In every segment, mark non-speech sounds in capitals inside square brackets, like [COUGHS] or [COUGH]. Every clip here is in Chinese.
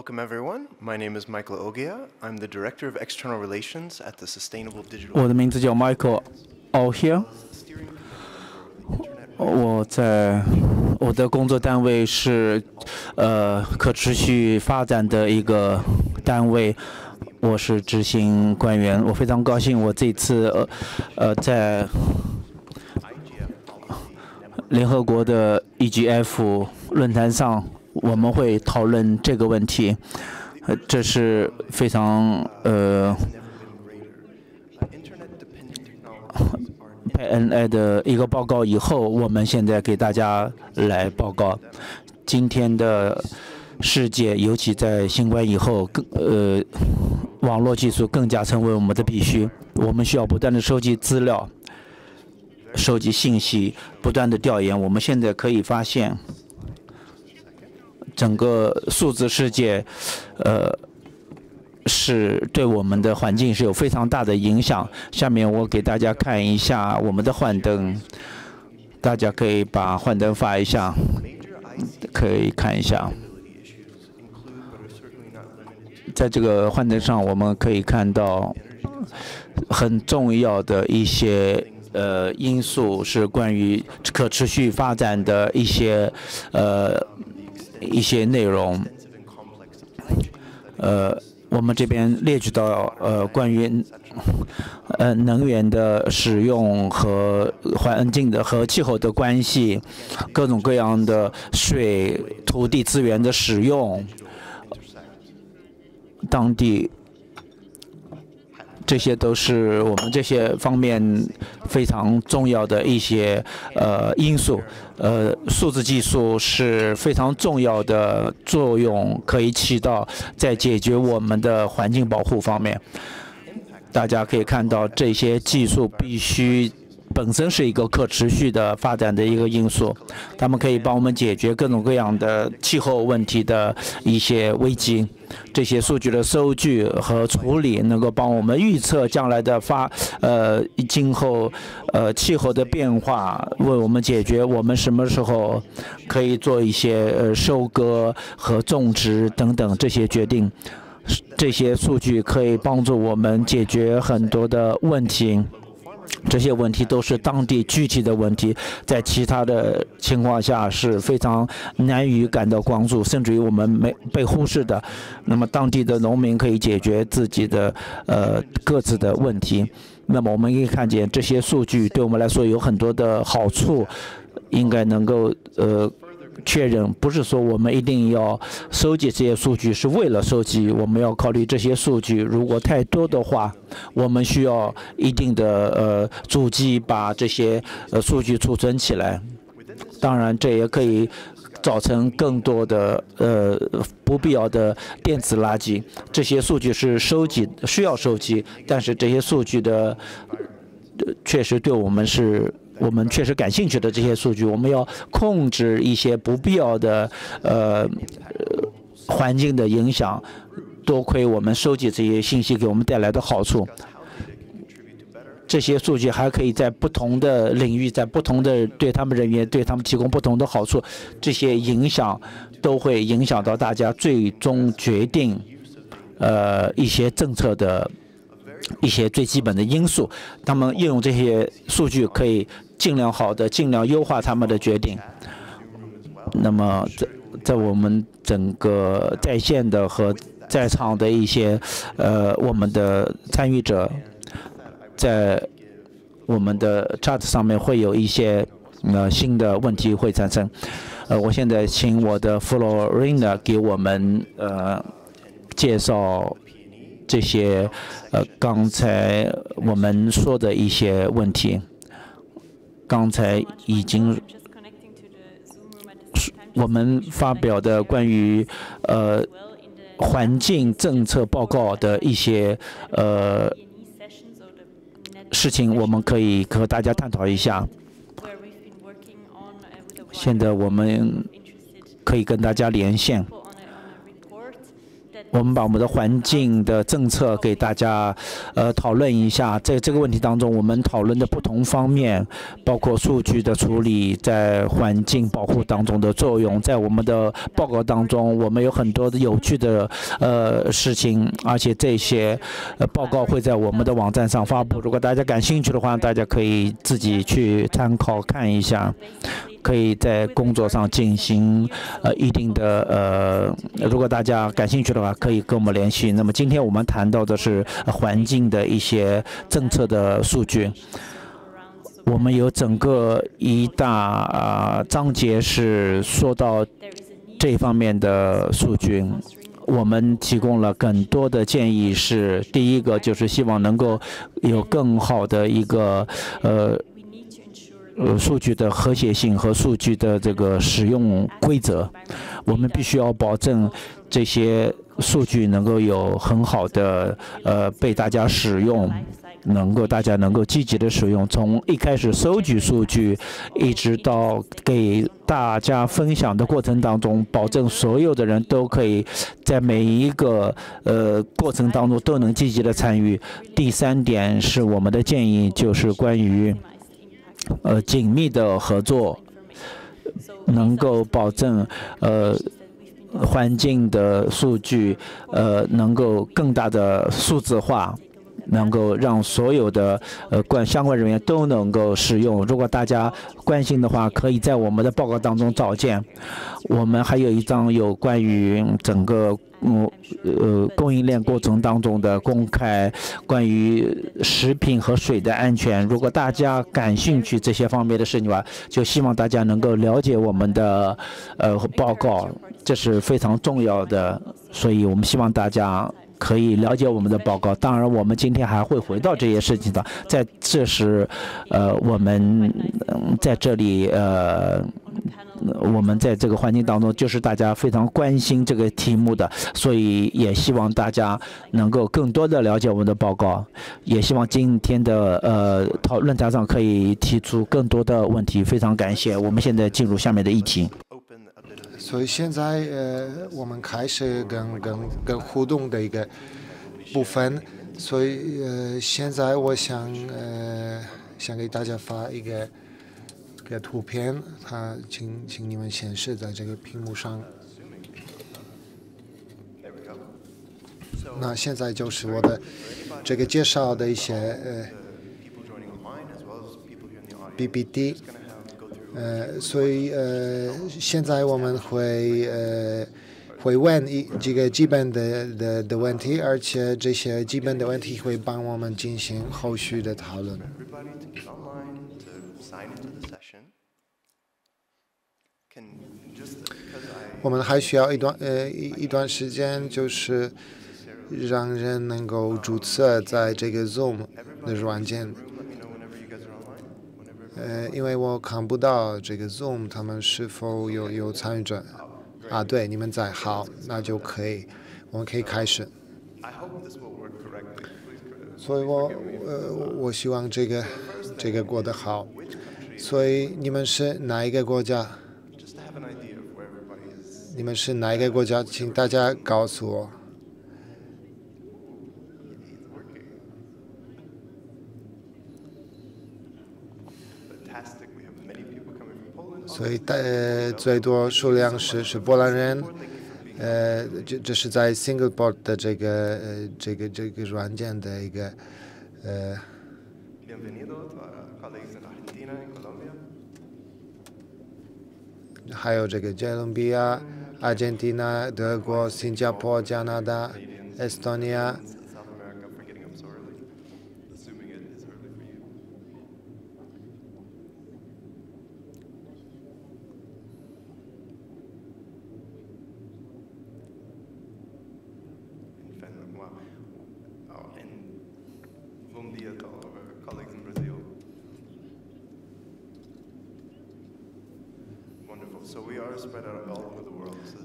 Welcome, everyone. My name is Michael Ogia. I'm the Director of External Relations at the Sustainable Digital 我的名字叫 Michael o h i l 我在我的工作单位是呃可持续发展的一个单位，我是执行官员。我非常高兴，我这次呃呃在联合国的 EGF 论坛上，我们会讨论这个问题。呃，这是非常呃，INA 的一个报告以后，我们现在给大家来报告今天的世界，尤其在新冠以后，更呃，网络技术更加成为我们的必须。我们需要不断的收集资料、收集信息，不断的调研。我们现在可以发现，整个数字世界，呃。是对我们的环境是有非常大的影响。下面我给大家看一下我们的幻灯，大家可以把幻灯发一下，可以看一下。在这个幻灯上，我们可以看到很重要的一些呃因素，是关于可持续发展的一些呃一些内容。呃，我们这边列举到呃关于呃能源的使用和环境的和气候的关系，各种各样的水、土地资源的使用，当地。这些都是我们这些方面非常重要的一些呃因素。呃，数字技术是非常重要的作用，可以起到在解决我们的环境保护方面。大家可以看到，这些技术必须本身是一个可持续的发展的一个因素，他们可以帮我们解决各种各样的气候问题的一些危机。这些数据的收据和处理，能够帮我们预测将来的发呃今后呃气候的变化，为我们解决我们什么时候可以做一些呃收割和种植等等这些决定。这些数据可以帮助我们解决很多的问题。这些问题都是当地具体的问题，在其他的情况下是非常难以感到关注，甚至于我们没被忽视的。那么当地的农民可以解决自己的呃各自的问题。那么我们可以看见这些数据对我们来说有很多的好处，应该能够呃确认，不是说我们一定要收集这些数据是为了收集，我们要考虑这些数据如果太多的话，我们需要一定的呃主机把这些呃数据储存起来。当然，这也可以造成更多的呃不必要的电子垃圾。这些数据是收集需要收集，但是这些数据的确实对我们是我们确实感兴趣的这些数据，我们要控制一些不必要的呃环境的影响。多亏我们收集这些信息给我们带来的好处。这些数据还可以在不同的领域，在不同的对他们人员对他们提供不同的好处，这些影响都会影响到大家最终决定，呃一些政策的一些最基本的因素。他们应用这些数据可以尽量好的尽量优化他们的决定。那么在在我们整个在线的和在场的一些呃我们的参与者。在我们的 chat 上面会有一些呃新的问题会产生。呃，我现在请我的 Florina 给我们呃介绍这些呃刚才我们说的一些问题。刚才已经我们发表的关于呃环境政策报告的一些呃事情，我们可以和大家探讨一下。现在我们可以跟大家连线。我们把我们的环境的政策给大家呃讨论一下，在这个问题当中，我们讨论的不同方面，包括数据的处理在环境保护当中的作用，在我们的报告当中，我们有很多的有趣的呃事情，而且这些呃报告会在我们的网站上发布。如果大家感兴趣的话，大家可以自己去参考看一下。可以在工作上进行呃一定的呃，如果大家感兴趣的话，可以跟我们联系。那么今天我们谈到的是环境的一些政策的数据。我们有整个一大啊章节是说到这方面的数据。我们提供了更多的建议，是第一个就是希望能够有更好的一个呃。呃，数据的和谐性和数据的这个使用规则，我们必须要保证这些数据能够有很好的呃被大家使用，能够大家能够积极的使用。从一开始收集数据，一直到给大家分享的过程当中，保证所有的人都可以在每一个呃过程当中都能积极的参与。第三点是我们的建议，就是关于。呃，紧密的合作能够保证呃环境的数据呃能够更大的数字化。能够让所有的呃关相关人员都能够使用。如果大家关心的话，可以在我们的报告当中找见。我们还有一张有关于整个嗯呃供应链过程当中的公开，关于食品和水的安全。如果大家感兴趣这些方面的事情的话，就希望大家能够了解我们的呃报告，这是非常重要的。所以我们希望大家。可以了解我们的报告。当然，我们今天还会回到这些事情的。在这时，呃，我们在这里，呃，我们在这个环境当中，就是大家非常关心这个题目的，所以也希望大家能够更多的了解我们的报告。也希望今天的呃讨论坛上可以提出更多的问题。非常感谢。我们现在进入下面的议题。所以现在呃，我们开始跟跟跟互动的一个部分。所以呃，现在我想呃，想给大家发一个个图片，它请请你们显示在这个屏幕上。那现在就是我的这个介绍的一些呃 BBD。呃，所以呃，现在我们会呃会问一几个基本的的的问题，而且这些基本的问题会帮我们进行后续的讨论。我们还需要一段呃一一段时间，就是让人能够注册在这个 Zoom 的软件。呃，因为我看不到这个 Zoom，他们是否有有参与者？啊，对，你们在，好，那就可以，我们可以开始。所以我呃，我希望这个这个过得好。所以你们是哪一个国家？你们是哪一个国家？请大家告诉我。所以，呃，最多数量是是波兰人，呃，这这是在 Singleboard 的这个呃这个这个软件的一个呃，还有这个哥伦比亚、阿根廷、德国、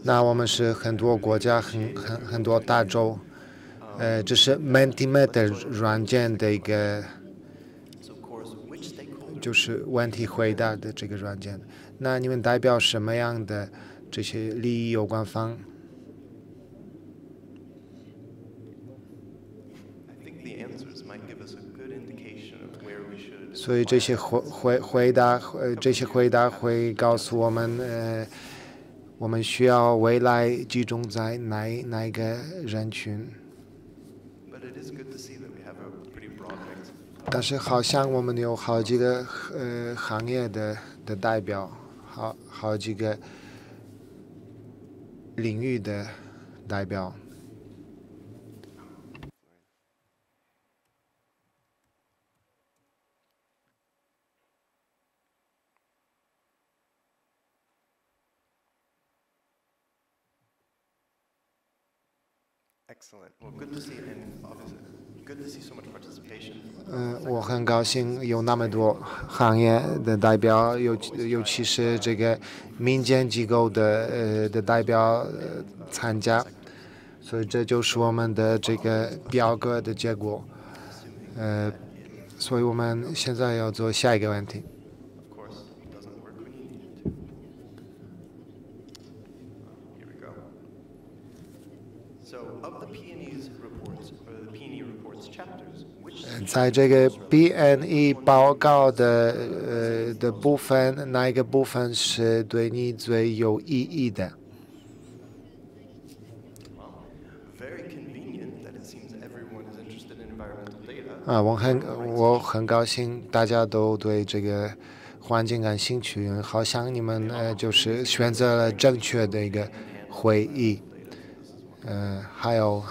那我们是很多国家很很很多大洲，呃，这是 Mentimeter 软件的一个，就是问题回答的这个软件。那你们代表什么样的这些利益有关方？所以这些回回回答，呃，这些回答会告诉我们，呃。我们需要未来集中在哪哪一个人群。但是好像我们有好几个呃行业的的代表，好好几个领域的代表。Excellent. Well, good to see and obviously good to see so much participation. 嗯，我很高兴有那么多行业的代表，尤其尤其是这个民间机构的呃的代表参加，所以这就是我们的这个表格的结果。呃，所以我们现在要做下一个问题。Of course, it doesn't work when you need it to. Here we go. So, of the Peonies reports, or the Peony reports chapters, which 在这个 BNE 报告的呃的部分，哪一个部分是对你最有意义的？very convenient that it seems everyone is interested in environmental data. 啊，我很我很高兴大家都对这个环境感兴趣，好像你们呃就是选择了正确的一个会议，呃，还有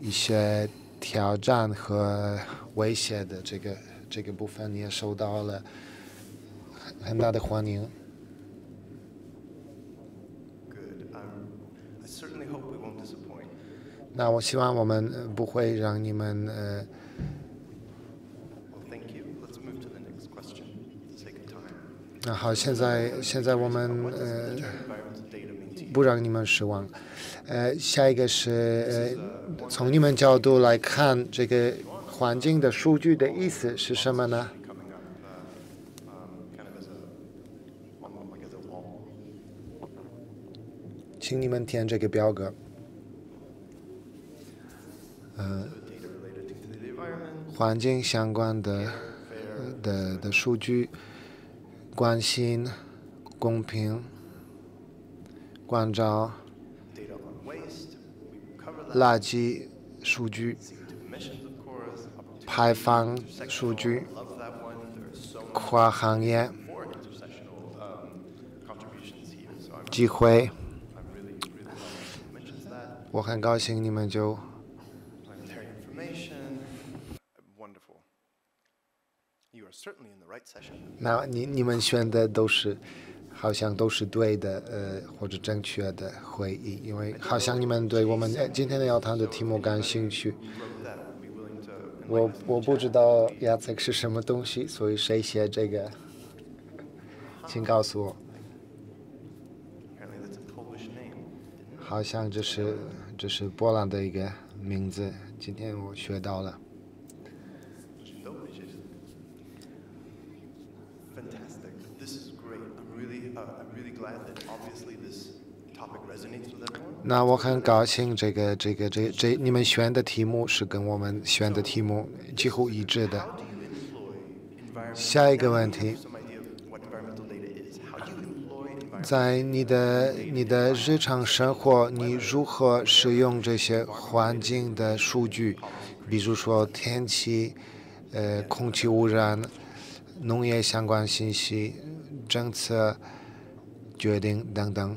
一些挑战和威胁的这个这个部分也受到了很很大的欢迎。Um. 那我希望我们呃不会让你们呃.那好，现在现在我们呃?不让你们失望。呃，下一个是呃，从你们角度来看，这个环境的数据的意思是什么呢？请你们填这个表格。嗯环境相关的的的数据关心公平关照垃圾数据。排放数据跨行业机会。我很高兴你们就。那你你们选的都是，好像都是对的，呃，或者正确的回忆，因为好像你们对我们、今天的要谈的题目感兴趣。我我不知道 y a c 是什么东西，所以谁写这个，请告诉我。好像这是这是波兰的一个名字，今天我学到了。Fantastic. This is great. I'm really, uh, I'm really glad that obviously this topic resonates with everyone. 那我很高兴这个这个这这你们选的题目是跟我们选的题目几乎一致的。下一个问题。在你的你的日常生活你如何使用这些环境的数据？比如说天气呃空气污染农业相关信息政策决定等等。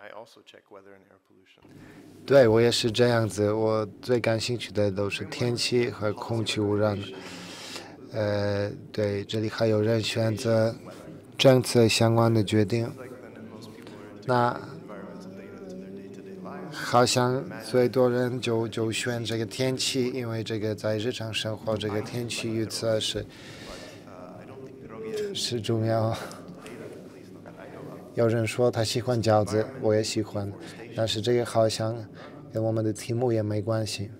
I also check weather and air pollution. 对我也是这样子，我最感兴趣的都是天气和空气污染。呃，对，这里还有人选择政策相关的决定。那好像最多人就就选这个天气，因为这个在日常生活这个天气预测是是重要。有人说他喜欢饺子，我也喜欢，但是这个好像跟我们的题目也没关系。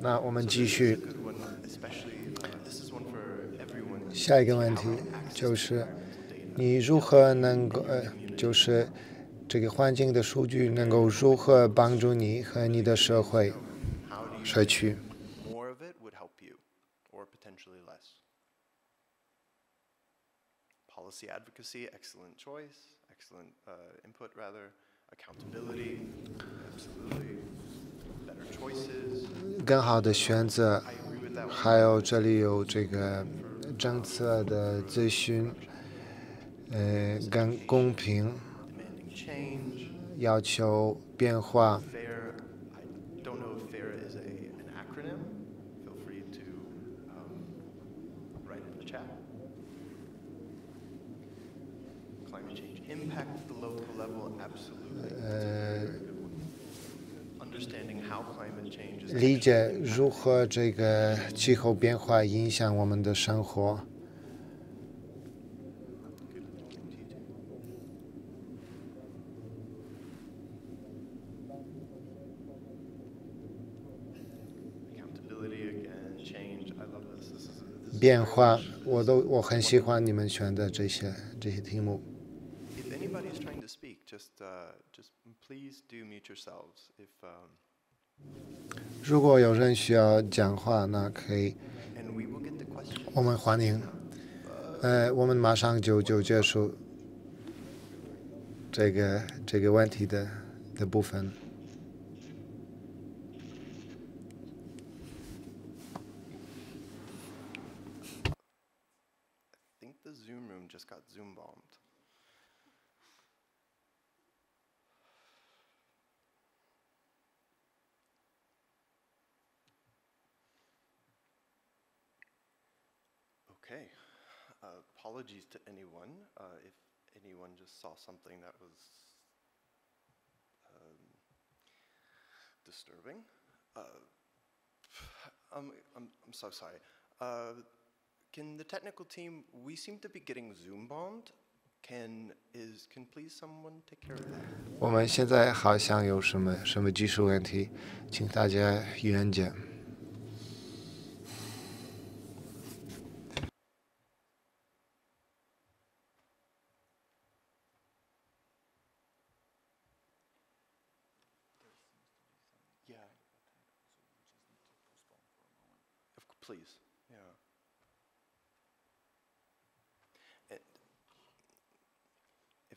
那我们继续下一个问题，就是你如何能够呃，就是这个环境的数据能够如何帮助你和你的社会社区？更好的选择还有这里有这个政策的咨询呃更公平要求变化。理解如何这个气候变化影响我们的生活。变化，我都我很喜欢你们选的这些这些题目。Uh, um, 如果有人需要讲话，那可以.我们欢迎。呃，我们马上就就结束这个这个问题的的部分。Just got Zoom bombed. Okay. Uh, apologies to anyone uh, if anyone just saw something that was um, disturbing. Uh, [SIGHS] um, I'm, I'm so sorry. Can the technical team, we seem to be getting Zoom bombed. Can, is, can please someone take care of that? 我们现在好像有什么什么技术问题，请大家原见。Yeah. Of cou- please, yeah.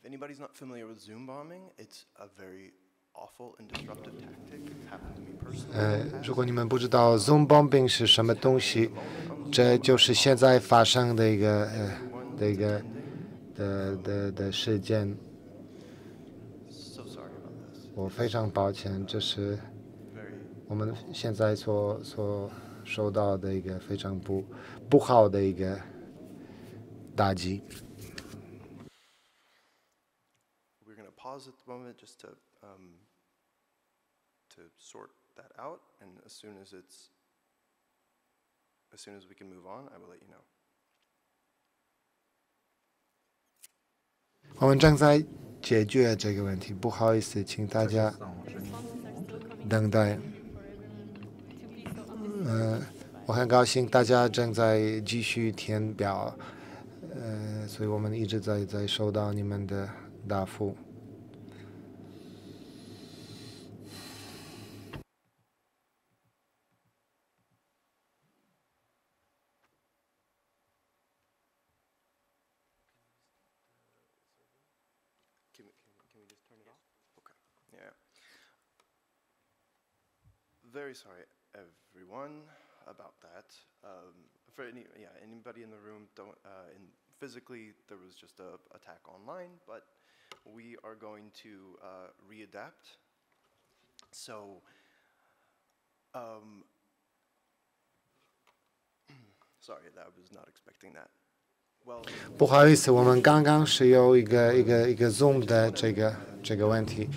And if anybody's not familiar with Zoom bombing, it's a very awful and disruptive tactic. It's happened to me personally. 呃，如果你们不知道 Zoom bombing 是什么东西，这就是现在发生的一个呃的一个的的的事件。So sorry about this. 我非常抱歉，这是我们现在所所受到的一个非常不不好的一个打击。Pause at the moment just to um, to sort that out, and as soon as it's as soon as we can move on, I will let you know. 我们正在解决这个问题，不好意思，请大家等待。呃，我很高兴大家正在继续填表，呃，所以我们一直在在收到你们的答复。sorry, everyone, about that. Um, for any, yeah, anybody in the room, don't, uh, in, physically, there was just a attack online, but we are going to uh, readapt. So, um, [CLEARS THROAT] sorry, I was not expecting that. Well, 不好意思，我们刚刚是有一个一个一个 Zoom 的这个这个问题，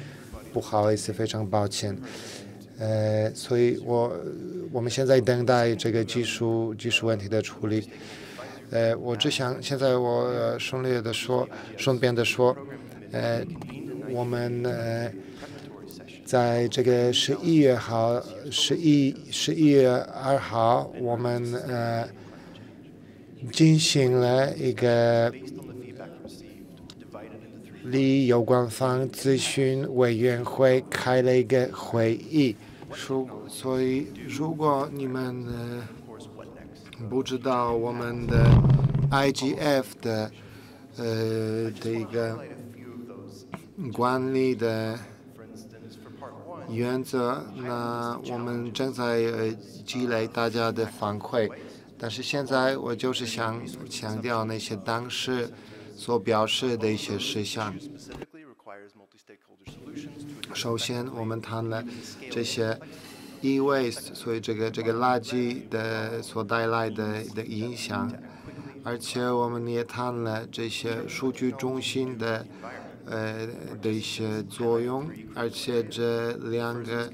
不好意思，非常抱歉。 呃，所以我我们现在等待这个技术技术问题的处理。呃，我只想现在我顺利的说，顺便的说，呃，我们呃在这个十一月号十一十一月二号，我们呃进行了一个离有关方咨询委员会开了一个会议，如所以如果你们呃不知道我们的 IGF 的呃的一个管理的原则，那我们正在积累大家的反馈，但是现在我就是想强调那些当时所表示的一些事项。首先，我们谈了这些 e-waste，所以这个这个垃圾的所带来的的影响，而且我们也谈了这些数据中心的呃的一些作用，而且这两个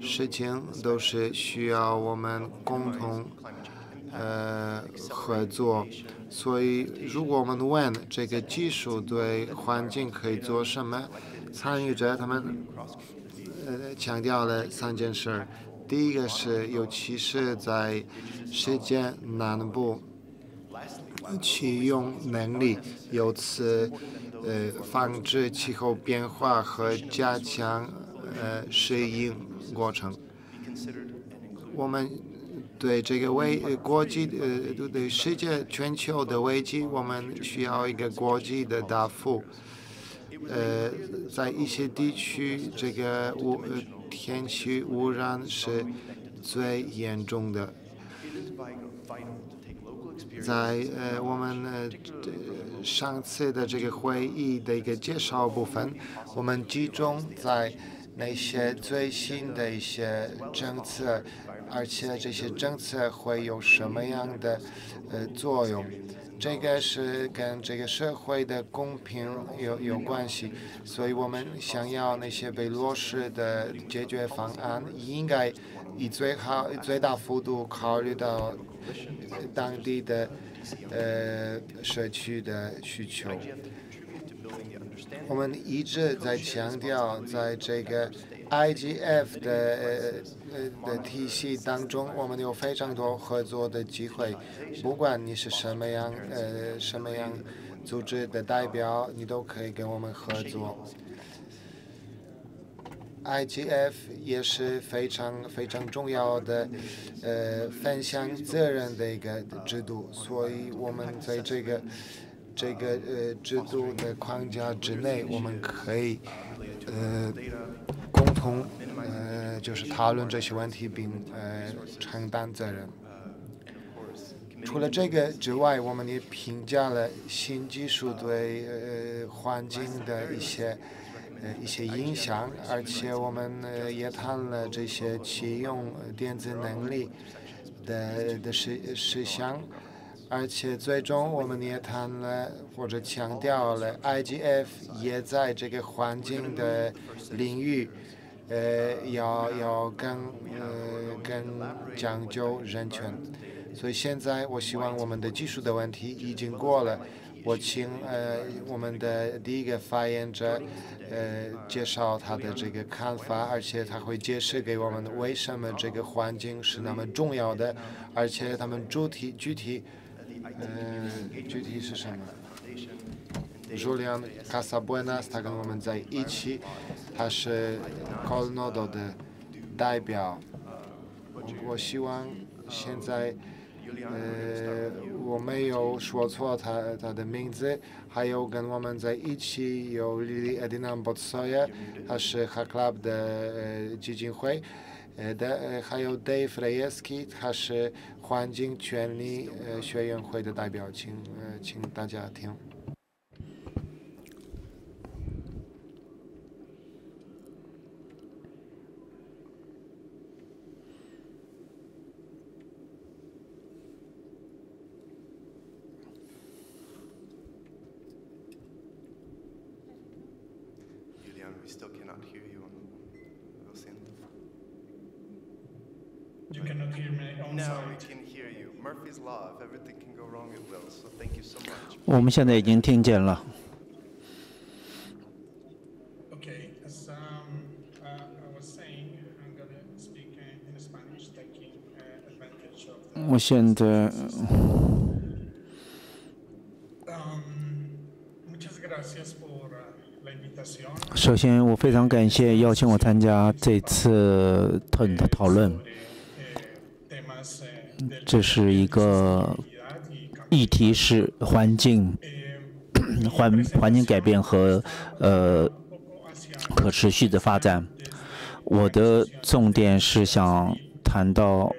事情都是需要我们共同呃合作。所以，如果我们问这个技术对环境可以做什么，参与者他们呃强调了三件事。第一个是，尤其是在世界南部，启用能力，由此呃防止气候变化和加强呃适应过程。我们对这个危呃国际呃对世界全球的危机，我们需要一个国际的答复。呃，在一些地区，这个污天气污染是最严重的。在呃我们呃上次的这个会议的一个介绍部分，我们集中在那些最新的一些政策，而且这些政策会有什么样的呃作用。这个是跟这个社会的公平有有关系，所以我们想要那些被落实的解决方案，应该以最好最大幅度考虑到当地的呃社区的需求。我们一直在强调，在这个 IGF 的呃的体系当中，我们有非常多合作的机会。不管你是什么样呃什么样组织的代表，你都可以跟我们合作。IGF 也是非常非常重要的，呃，分享责任的一个制度，所以我们在这个这个呃制度的框架之内，我们可以呃共同就是讨论这些问题，并呃承担责任。除了这个之外，我们也评价了新技术对呃环境的一些呃一些影响，而且我们也谈了这些启用电子能力的的事事项，而且最终我们也谈了或者强调了 IGF 也在这个环境的领域。呃，要要更呃更讲究人权，所以现在我希望我们的技术的问题已经过了。我请呃我们的第一个发言者呃介绍他的这个看法，而且他会解释给我们为什么这个环境是那么重要的，而且他们主体具体呃具体是什么？Julian Casabuena，他跟我们在一起，他是 Colnodo 的代表。我希望现在，呃，我没有说错他他的名字，还有跟我们在一起有 Lili Edina Botsoya，他是 h a Club 的呃基金会，呃的呃还有 Dave Rejewski，他是环境权利呃学院会的代表，请呃请大家听。Julian, we still cannot hear you on the synth. You cannot hear me on No, site. we can hear you. Murphy's Law, if everything can go wrong, it will. So thank you so much. 我们现在已经听见了。Okay, as um, uh, I was saying, I'm gonna speak uh, in Spanish, taking uh, advantage of the. 我现在 Um, muchas gracias por uh, la invitación. 首先，我非常感谢邀请我参加这次讨讨论。这是一个议题是环境 [COUGHS] 环环境改变和呃可持续的发展。我的重点是想谈到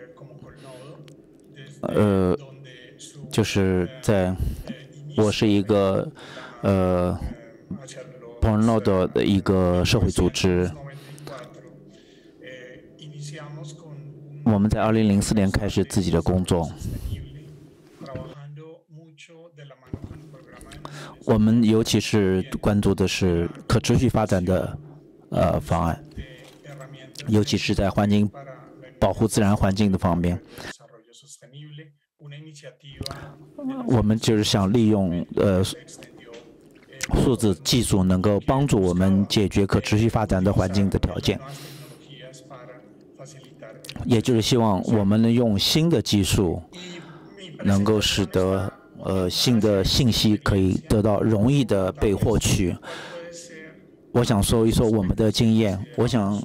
呃，就是在我是一个呃 p o n o d 的一个社会组织。我们在二零零四年开始自己的工作。我们尤其是关注的是可持续发展的呃方案尤其是在环境保护自然环境的方面。我们就是想利用呃数字技术能够帮助我们解决可持续发展的环境的条件。也就是希望我们能用新的技术，能够使得呃新的信息可以得到容易的被获取。我想说一说我们的经验，我想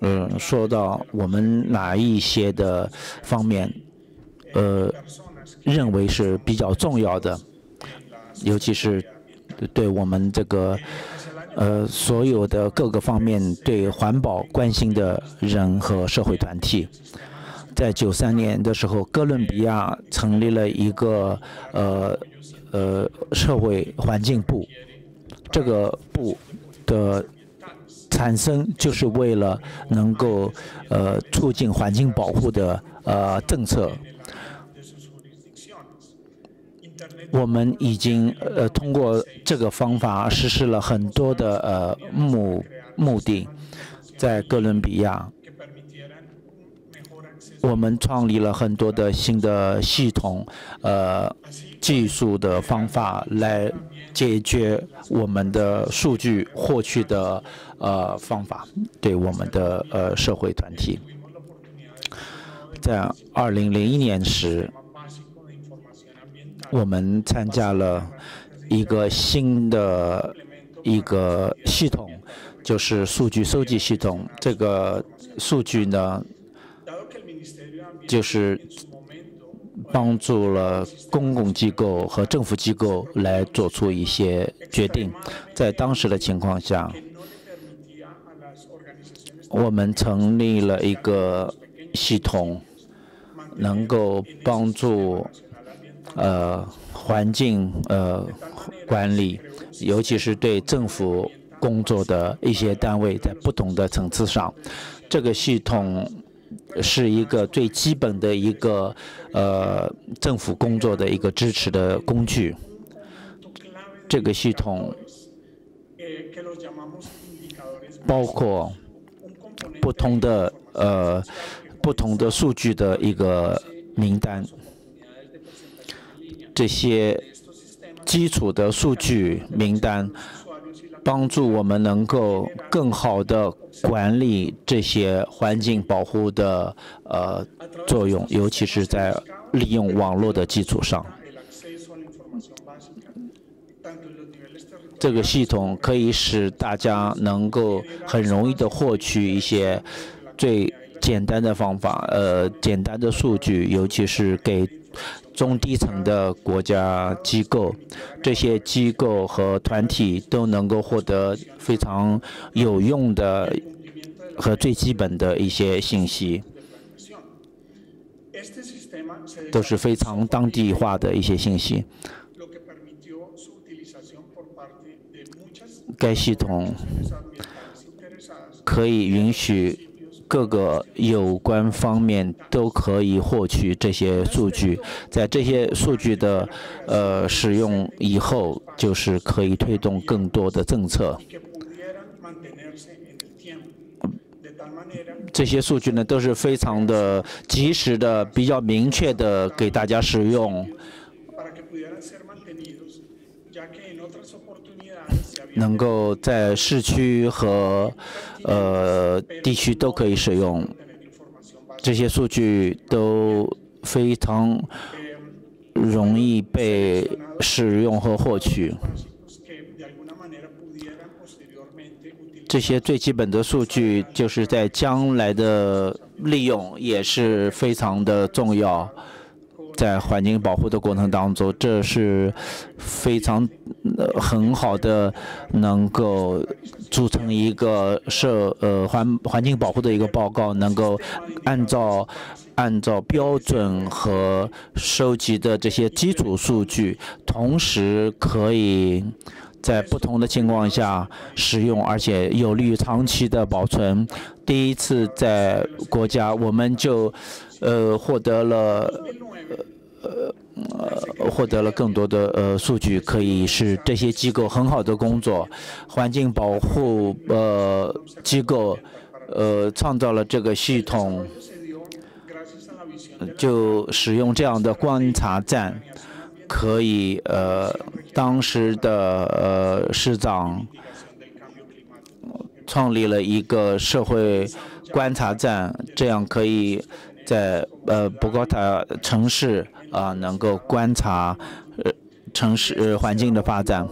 呃说到我们哪一些的方面，呃认为是比较重要的，尤其是对我们这个呃所有的各个方面对环保关心的人和社会团体。在九三年的时候，哥伦比亚成立了一个呃呃社会环境部，这个部的产生就是为了能够呃促进环境保护的呃政策。我们已经呃通过这个方法实施了很多的呃目目的，在哥伦比亚，我们创立了很多的新的系统，呃技术的方法来解决我们的数据获取的呃方法，对我们的呃社会团体。在二零零一年时，我们参加了一个新的一个系统就是数据收集系统。这个数据呢就是帮助了公共机构和政府机构来做出一些决定。在当时的情况下我们成立了一个系统能够帮助呃环境呃管理，尤其是对政府工作的一些单位在不同的层次上，这个系统是一个最基本的一个呃政府工作的一个支持的工具。这个系统包括不同的呃不同的数据的一个名单，这些基础的数据名单帮助我们能够更好的管理这些环境保护的呃作用，尤其是在利用网络的基础上。这个系统可以使大家能够很容易的获取一些最简单的方法，呃，简单的数据，尤其是给中低层的国家机构这些机构和团体都能够获得非常有用的和最基本的一些信息。都是非常当地化的一些信息。该系统可以允许各个有关方面都可以获取这些数据。在这些数据的呃使用以后就是可以推动更多的政策。这些数据呢都是非常的及时的比较明确的给大家使用。能够在市区和呃地区都可以使用这些数据都非常容易被使用和获取。这些最基本的数据就是在将来的利用也是非常的重要。在环境保护的过程当中，这是非常呃很好的，能够组成一个社呃环环境保护的一个报告，能够按照按照标准和收集的这些基础数据，同时可以在不同的情况下使用，而且有利于长期的保存。第一次在国家，我们就呃获得了。呃呃，获得了更多的呃数据，可以使这些机构很好的工作。环境保护呃机构呃创造了这个系统，就使用这样的观察站，可以呃当时的呃市长创立了一个社会观察站，这样可以在呃博格塔城市啊、能够观察呃城市、呃、环境的发展。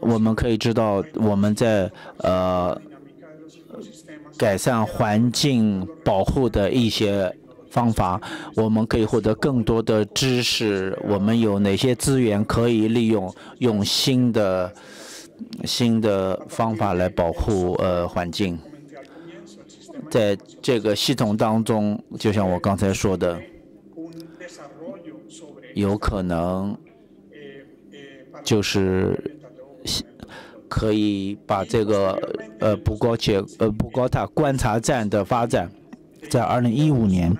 我们可以知道，我们在呃改善环境保护的一些方法，我们可以获得更多的知识。我们有哪些资源可以利用，用新的新的方法来保护呃环境？在这个系统当中，就像我刚才说的，有可能就是可以把这个呃布高切呃布高塔观察站的发展，在二零一五年，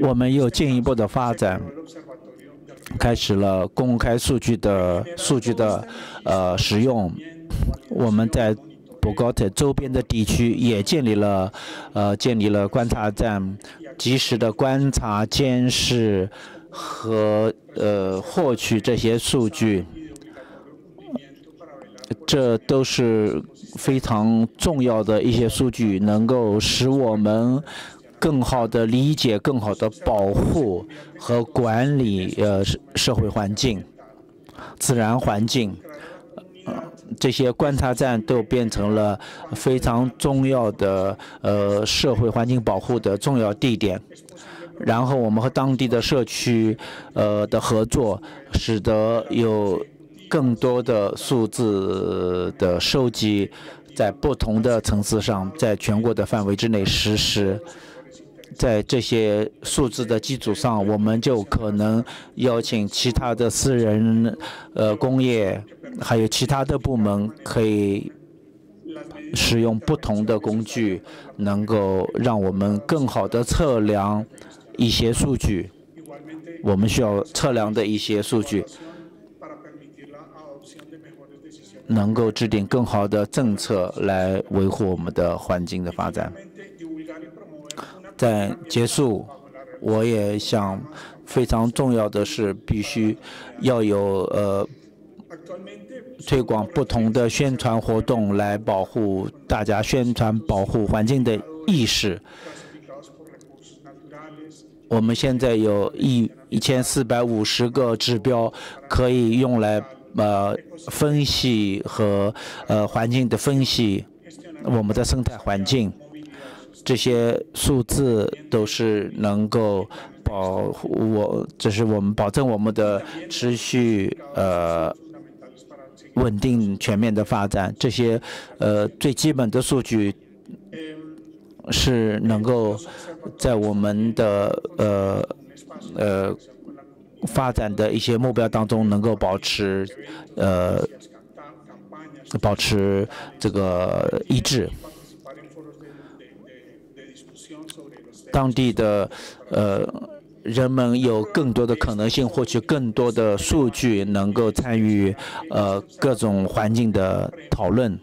我们又进一步的发展。开始了公开数据的数据的呃使用，我们在博高铁周边的地区也建立了呃建立了观察站，及时的观察监视和呃获取这些数据。这都是非常重要的一些数据，能够使我们更好的理解、更好的保护和管理呃社会环境、自然环境。这些观察站都变成了非常重要的呃社会环境保护的重要地点。然后我们和当地的社区呃的合作，使得有更多的数字的收集，在不同的层次上，在全国的范围之内实施。在这些数字的基础上，我们就可能邀请其他的私人、呃工业，还有其他的部门，可以使用不同的工具，能够让我们更好的测量一些数据。我们需要测量的一些数据，能够制定更好的政策来维护我们的环境的发展。在结束，我也想非常重要的是，必须要有呃推广不同的宣传活动，来保护大家宣传保护环境的意识。我们现在有一一千四百五十个指标可以用来呃分析和呃环境的分析，我们的生态环境。这些数字都是能够保护我，这是我们保证我们的持续呃稳定全面的发展。这些呃最基本的数据是能够在我们的呃呃发展的一些目标当中能够保持呃保持这个一致。当地的呃人们有更多的可能性获取更多的数据，能够参与呃各种环境的讨论。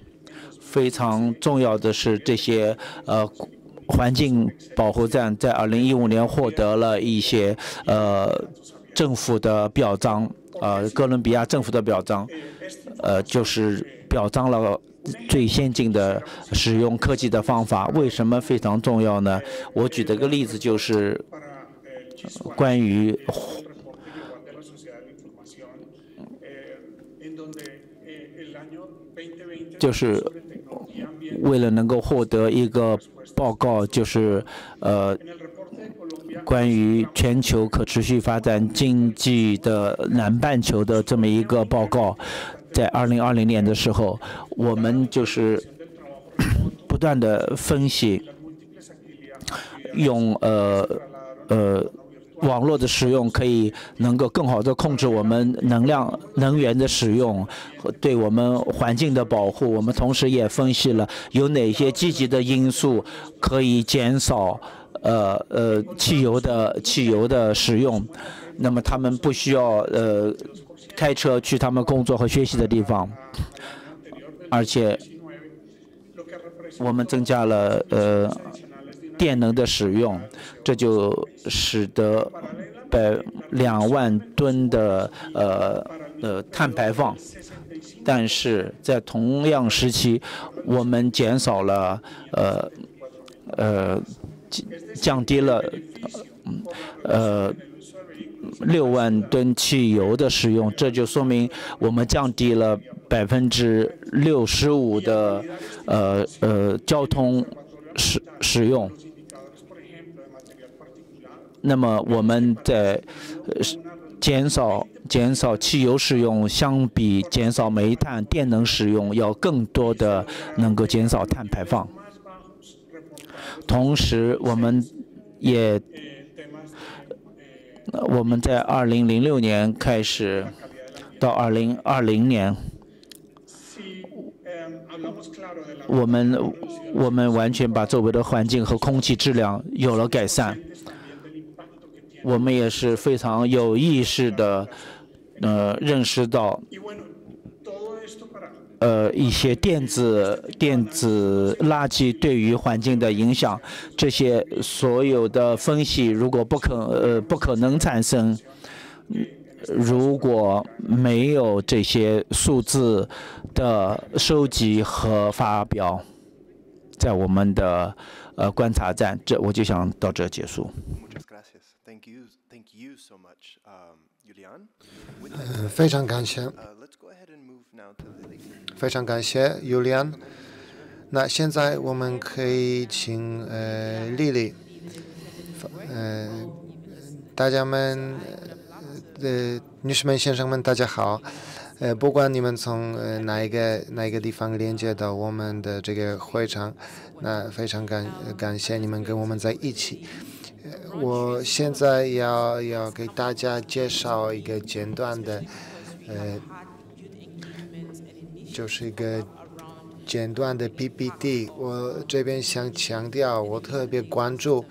非常重要的是，这些呃环境保护站在2015年获得了一些呃政府的表彰，呃哥伦比亚政府的表彰，呃就是表彰了。最先进的使用科技的方法，为什么非常重要呢？我举的个例子就是关于，就是为了能够获得一个报告，就是呃关于全球可持续发展经济的南半球的这么一个报告。在二零二零年的时候，我们就是不断的分析，用呃呃网络的使用可以能够更好的控制我们能量能源的使用和对我们环境的保护。我们同时也分析了有哪些积极的因素可以减少呃呃汽油的汽油的使用，那么他们不需要呃。开车去他们工作和学习的地方，而且我们增加了呃电能的使用，这就使得百两万吨的呃呃碳排放，但是在同样时期，我们减少了呃呃降低了呃。六万吨汽油的使用，这就说明我们降低了百分之六十五的呃呃交通使使用。那么我们在减少减少汽油使用，相比减少煤炭电能使用要更多的能够减少碳排放。同时，我们也。我们在二零零六年开始，到二零二零年，我们我们完全把周围的环境和空气质量有了改善。我们也是非常有意识的，呃，认识到。呃，一些电子电子垃圾对于环境的影响，这些所有的分析如果不可呃不可能产生，如果没有这些数字的收集和发表，在我们的呃观察站，这我就想到这结束。嗯，非常感谢。非常感谢尤利安。那现在我们可以请呃丽丽，呃，大家们，呃，女士们、先生们，大家好。呃，不管你们从呃哪一个哪一个地方连接到我们的这个会场，那非常感感谢你们跟我们在一起。我现在要要给大家介绍一个简短的，呃。就是一个简短的 PPT，我这边想强调，我特别关注，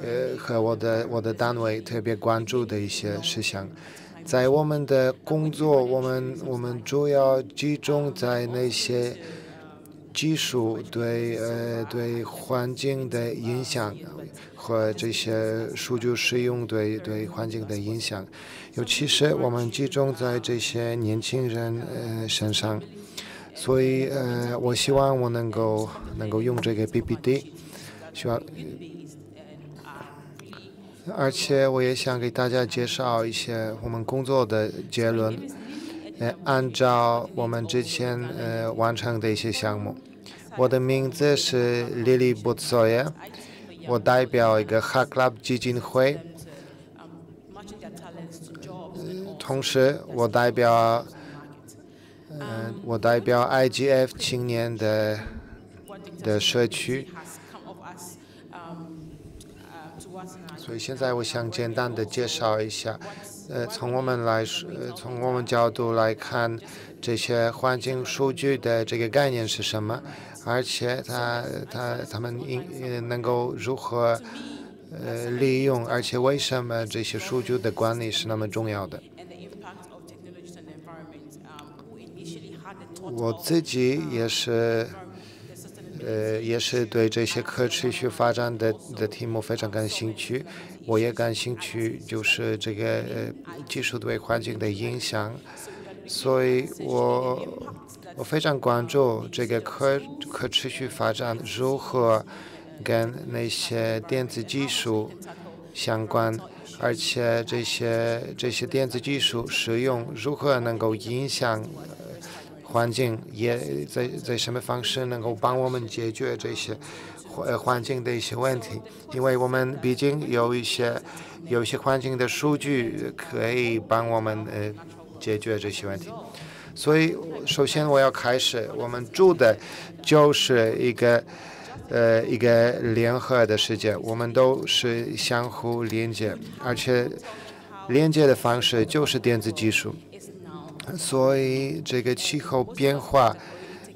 呃，和我的我的单位特别关注的一些事项。在我们的工作，我们我们主要集中在那些技术对呃对环境的影响和这些数据使用对对环境的影响，尤其是我们集中在这些年轻人呃身上。所以，呃，我希望我能够能够用这个 PPT，希望，而且我也想给大家介绍一些我们工作的结论，呃，按照我们之前呃完成的一些项目。我的名字是 Lily b u t s o y 我代表一个 Hack Club 基金会，同时我代表。嗯，我代表 IGF 青年的的社区，所以现在我想简单的介绍一下，呃，从我们来说，呃，从我们角度来看，这些环境数据的这个概念是什么，而且它它他们应能够如何呃利用，而且为什么这些数据的管理是那么重要的。我自己也是，呃，也是对这些可持续发展的的题目非常感兴趣。我也感兴趣，就是这个技术对环境的影响，所以我我非常关注这个可可持续发展如何跟那些电子技术相关，而且这些这些电子技术使用如何能够影响。环境也在在什么方式能够帮我们解决这些环环境的一些问题？因为我们毕竟有一些有一些环境的数据可以帮我们呃解决这些问题。所以，首先我要开始，我们住的就是一个呃一个联合的世界，我们都是相互连接，而且连接的方式就是电子技术。所以，这个气候变化，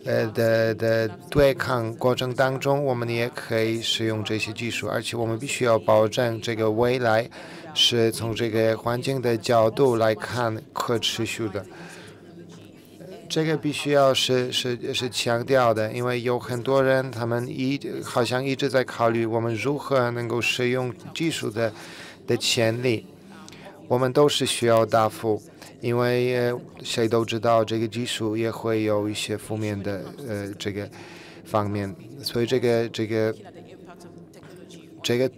呃的的对抗过程当中，我们也可以使用这些技术，而且我们必须要保证这个未来是从这个环境的角度来看可持续的。这个必须要是是是强调的，因为有很多人他们一好像一直在考虑我们如何能够使用技术的的潜力，我们都是需要答复。因为，谁都知道这个技术也会有一些负面的呃这个方面，所以这个这个这个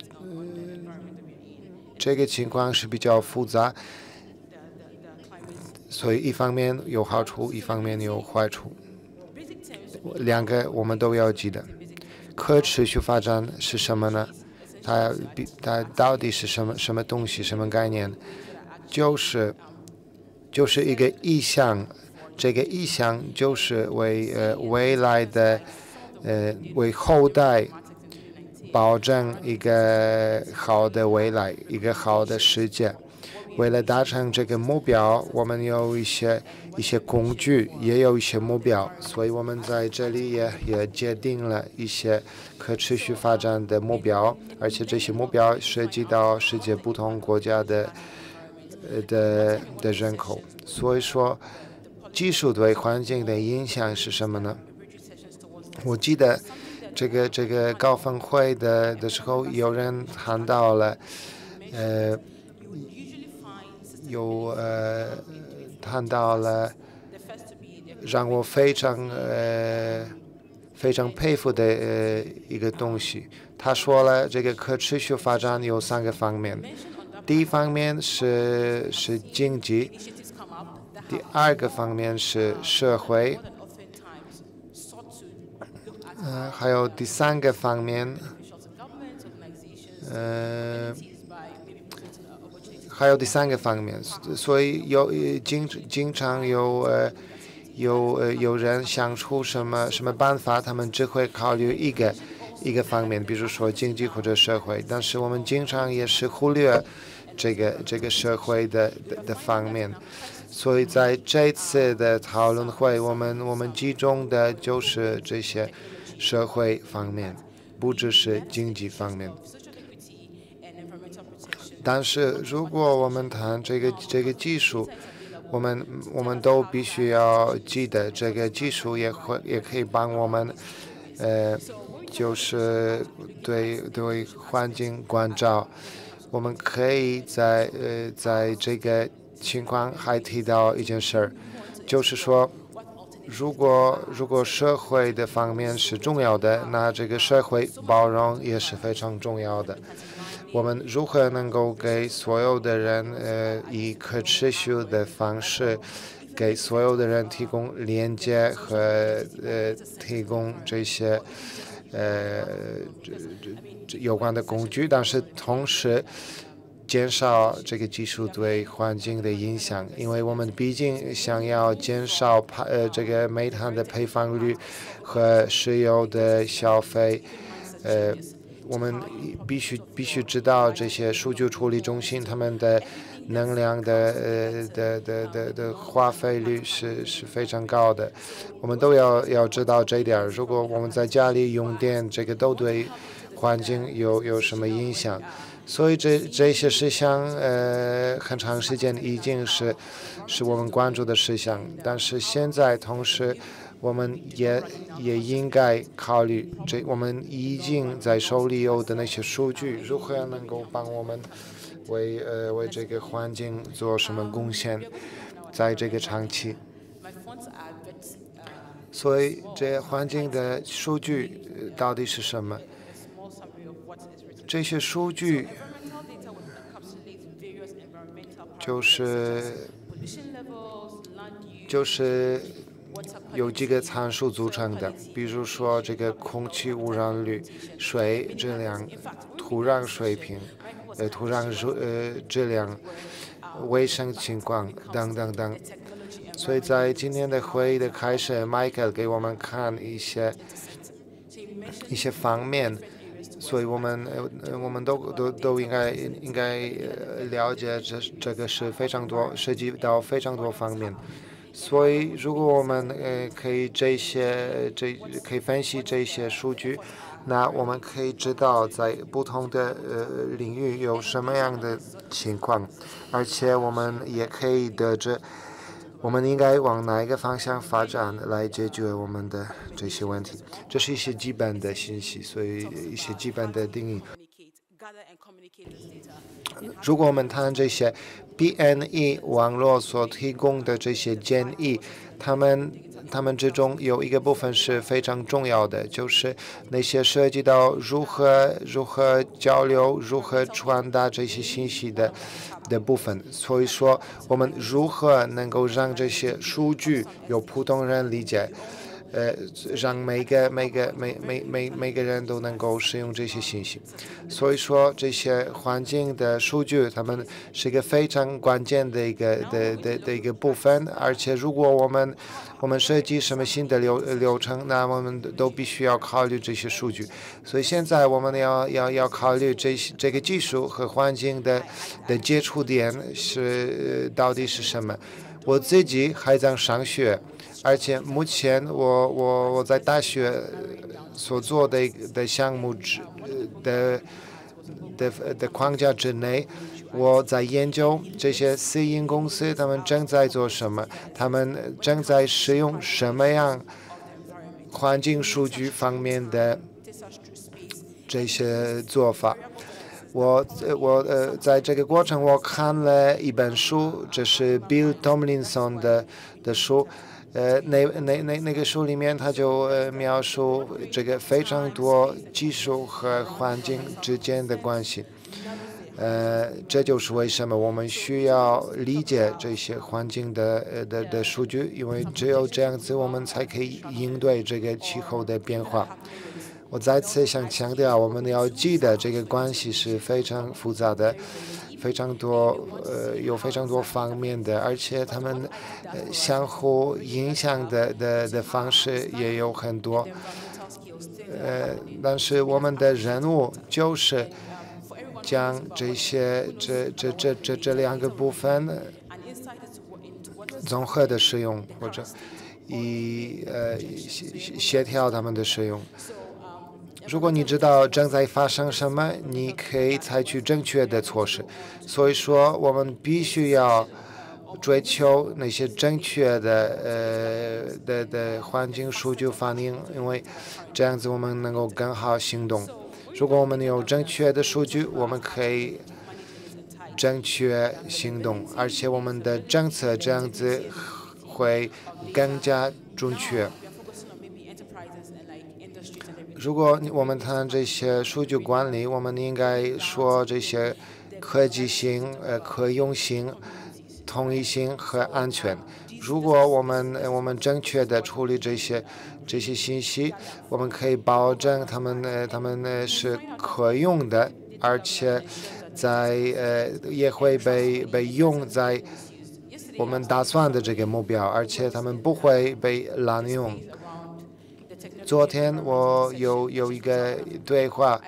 这个情况是比较复杂，所以一方面有好处，一方面有坏处，两个我们都要记得。可持续发展是什么呢？它比它到底是什么什么东西，什么概念？就是。就是一个意向，这个意向就是为呃未来的呃为后代保证一个好的未来，一个好的世界。为了达成这个目标，我们有一些一些工具，也有一些目标，所以我们在这里也也界定了一些可持续发展的目标，而且这些目标涉及到世界不同国家的。的的人口，所以说技术对环境的影响是什么呢？我记得这个这个高峰会的的时候，有人谈到了，呃，有呃谈到了让我非常呃非常佩服的呃一个东西。他说了，这个可持续发展有三个方面。第一方面是是经济，第二个方面是社会，嗯，还有第三个方面，嗯，还有第三个方面，所以有经经常有呃有呃有人想出什么什么办法，他们只会考虑一个一个方面，比如说经济或者社会，但是我们经常也是忽略。这个这个社会的的方面，所以在这次的讨论会，我们我们集中的就是这些社会方面，不只是经济方面。但是如果我们谈这个这个技术，我们我们都必须要记得，这个技术也会也可以帮我们，呃，就是对对环境关照。我们可以在呃，在这个情况还提到一件事儿，就是说，如果如果社会的方面是重要的，那这个社会包容也是非常重要的。我们如何能够给所有的人呃，以可持续的方式，给所有的人提供连接和呃，提供这些。呃，这这这有关的工具，但是同时，减少这个技术对环境的影响，因为我们毕竟想要减少排呃这个煤炭的排放率和石油的消费，呃，我们必须必须知道这些数据处理中心他们的能量的呃的的的的花费率是是非常高的，我们都要要知道这一点。如果我们在家里用电，这个都对环境有有什么影响？所以这这些事项，呃，很长时间已经是是我们关注的事项，但是现在同时，我们也也应该考虑，这我们已经在手里有的那些数据，如何能够帮我们为呃为这个环境做什么贡献，在这个长期。所以，这环境的数据到底是什么？这些数据就是就是有几个参数组成的，比如说这个空气污染率、水质量、土壤水平、呃土壤呃质量、卫生情况等等等。所以在今天的会议的开始，Michael 给我们看一些一些方面。所以我们呃，我们都都都应该应该了解这这个是非常多涉及到非常多方面。所以如果我们呃可以这些这可以分析这些数据，那我们可以知道在不同的呃领域有什么样的情况，而且我们也可以得知。我们应该往哪一个方向发展来解决我们的这些问题？这是一些基本的信息，所以一些基本的定义。如果我们谈这些 BNE 网络所提供的这些建议，他们他们之中有一个部分是非常重要的，就是那些涉及到如何如何交流、如何传达这些信息的。的部分，所以说我们如何能够让这些数据由普通人理解，呃，让每个每个每每每每个人都能够使用这些信息。所以说这些环境的数据，他们是一个非常关键的一个的的的一个部分，而且如果我们我们设计什么新的流流程，那我们都必须要考虑这些数据。所以现在我们要要要考虑这些这个技术和环境的的接触点是到底是什么。我自己还在上学，而且目前我我我在大学所做的的项目之的的的框架之内。我在研究这些私营公司，他们正在做什么？他们正在使用什么样环境数据方面的这些做法？我我呃，在这个过程，我看了一本书，这是 Bill Tomlinson 的的书。呃，那那那那个书里面，他就呃描述这个非常多技术和环境之间的关系。呃，这就是为什么我们需要理解这些环境的呃的的数据，因为只有这样子，我们才可以应对这个气候的变化。我再次想强调，我们要记得这个关系是非常复杂的，非常多呃有非常多方面的，而且他们相互影响的的的方式也有很多。呃，但是我们的任务就是。将这些这这这这这两个部分综合的使用，或者以呃协协调他们的使用。如果你知道正在发生什么，你可以采取正确的措施。所以说，我们必须要追求那些正确的呃的的环境数据反应，因为这样子我们能够更好行动。如果我们有正确的数据，我们可以正确行动，而且我们的政策这样子会更加准确。如果我们谈这些数据管理，我们应该说这些科技性、呃可用性、统一性和安全。如果我们我们正确的处理这些。这些信息，我们可以保证他们呢，他们呢是可用的，而且在呃也会被被用在我们打算的这个目标，而且他们不会被滥用。昨天我有有一个对话，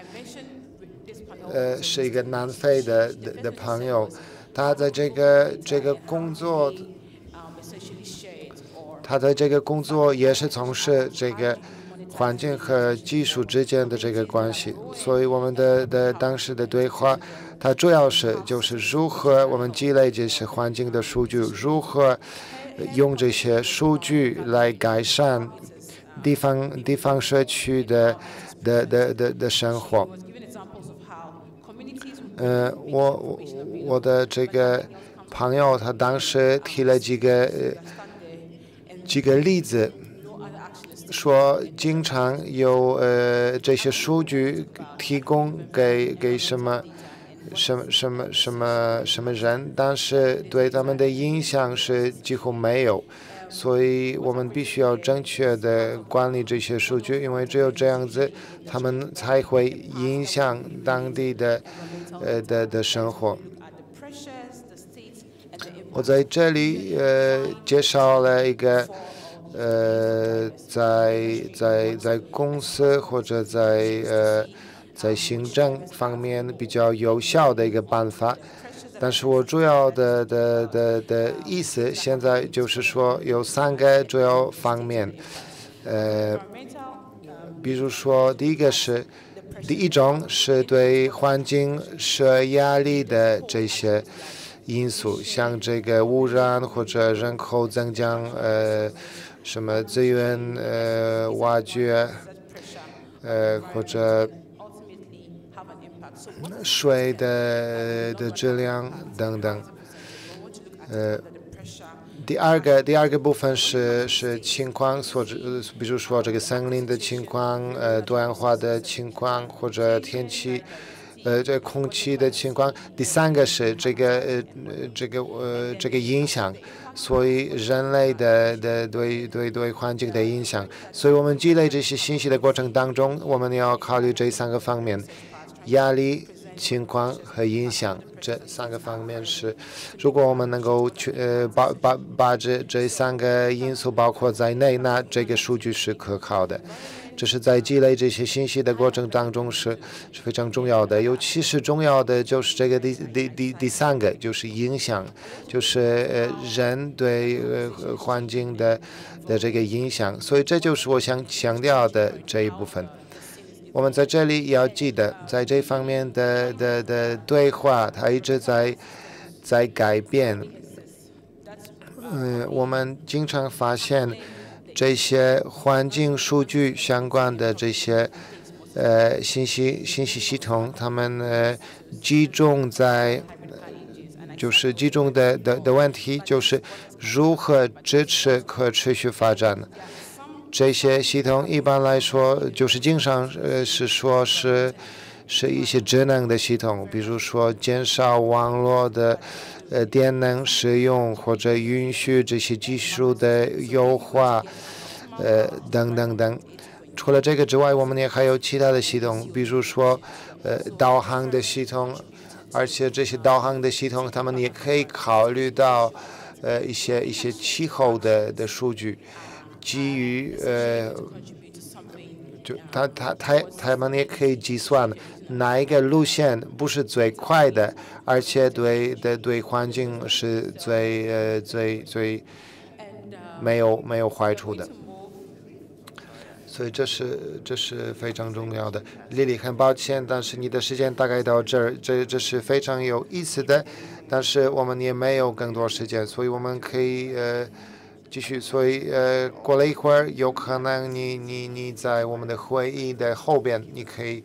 呃，是一个南非的的的朋友，他在这个这个工作，他的这个工作也是从事这个环境和技术之间的这个关系，所以我们的的当时的对话，它主要是就是如何我们积累这些环境的数据，如何用这些数据来改善。地方地方社区的的的的的生活，呃，我我我的这个朋友他当时提了几个几个例子，说经常有呃这些数据提供给给什么什么什么什么什么人，但是对他们的影响是几乎没有。所以我们必须要正确的管理这些数据，因为只有这样子，他们才会影响当地的呃的的生活。我在这里呃介绍了一个呃在在在公司或者在呃在行政方面比较有效的一个办法。但是我主要的的的的意思，现在就是说有三个主要方面，呃，比如说第一个是，第一种是对环境设压力的这些因素，像这个污染或者人口增长，呃，什么资源呃挖掘，呃或者。水的的质量等等，呃，第二个第二个部分是是情况所致，比如说这个森林的情况，呃，多样化的情况或者天气，呃，这空气的情况。第三个是这个呃这个呃这个影响，所以人类的的对对对环境的影响。所以我们积累这些信息的过程当中，我们要考虑这三个方面。压力情况和影响这三个方面是，如果我们能够去呃把把把这这三个因素包括在内，那这个数据是可靠的。这是在积累这些信息的过程当中是是非常重要的。尤其是重要的就是这个第第第第三个就是影响，就是呃人对呃环境的的这个影响。所以这就是我想强调的这一部分。我们在这里要记得，在这方面的的的对话，它一直在在改变。嗯，我们经常发现这些环境数据相关的这些呃信息信息系统，他们呃集中在就是集中的的的问题，就是如何支持可持续发展。这些系统一般来说就是经常呃是说是是一些智能的系统，比如说减少网络的呃电能使用，或者允许这些技术的优化呃等等等。除了这个之外，我们也还有其他的系统，比如说呃导航的系统，而且这些导航的系统，他们也可以考虑到呃一些一些气候的的数据。基于呃，就他他他他们也可以计算哪一个路线不是最快的，而且对的对环境是最呃最最没有没有坏处的。所以这是这是非常重要的。丽丽，很抱歉，但是你的时间大概到这儿，这这是非常有意思的，但是我们也没有更多时间，所以我们可以呃。继续，所以呃，过了一会儿，有可能你你你在我们的会议的后边，你可以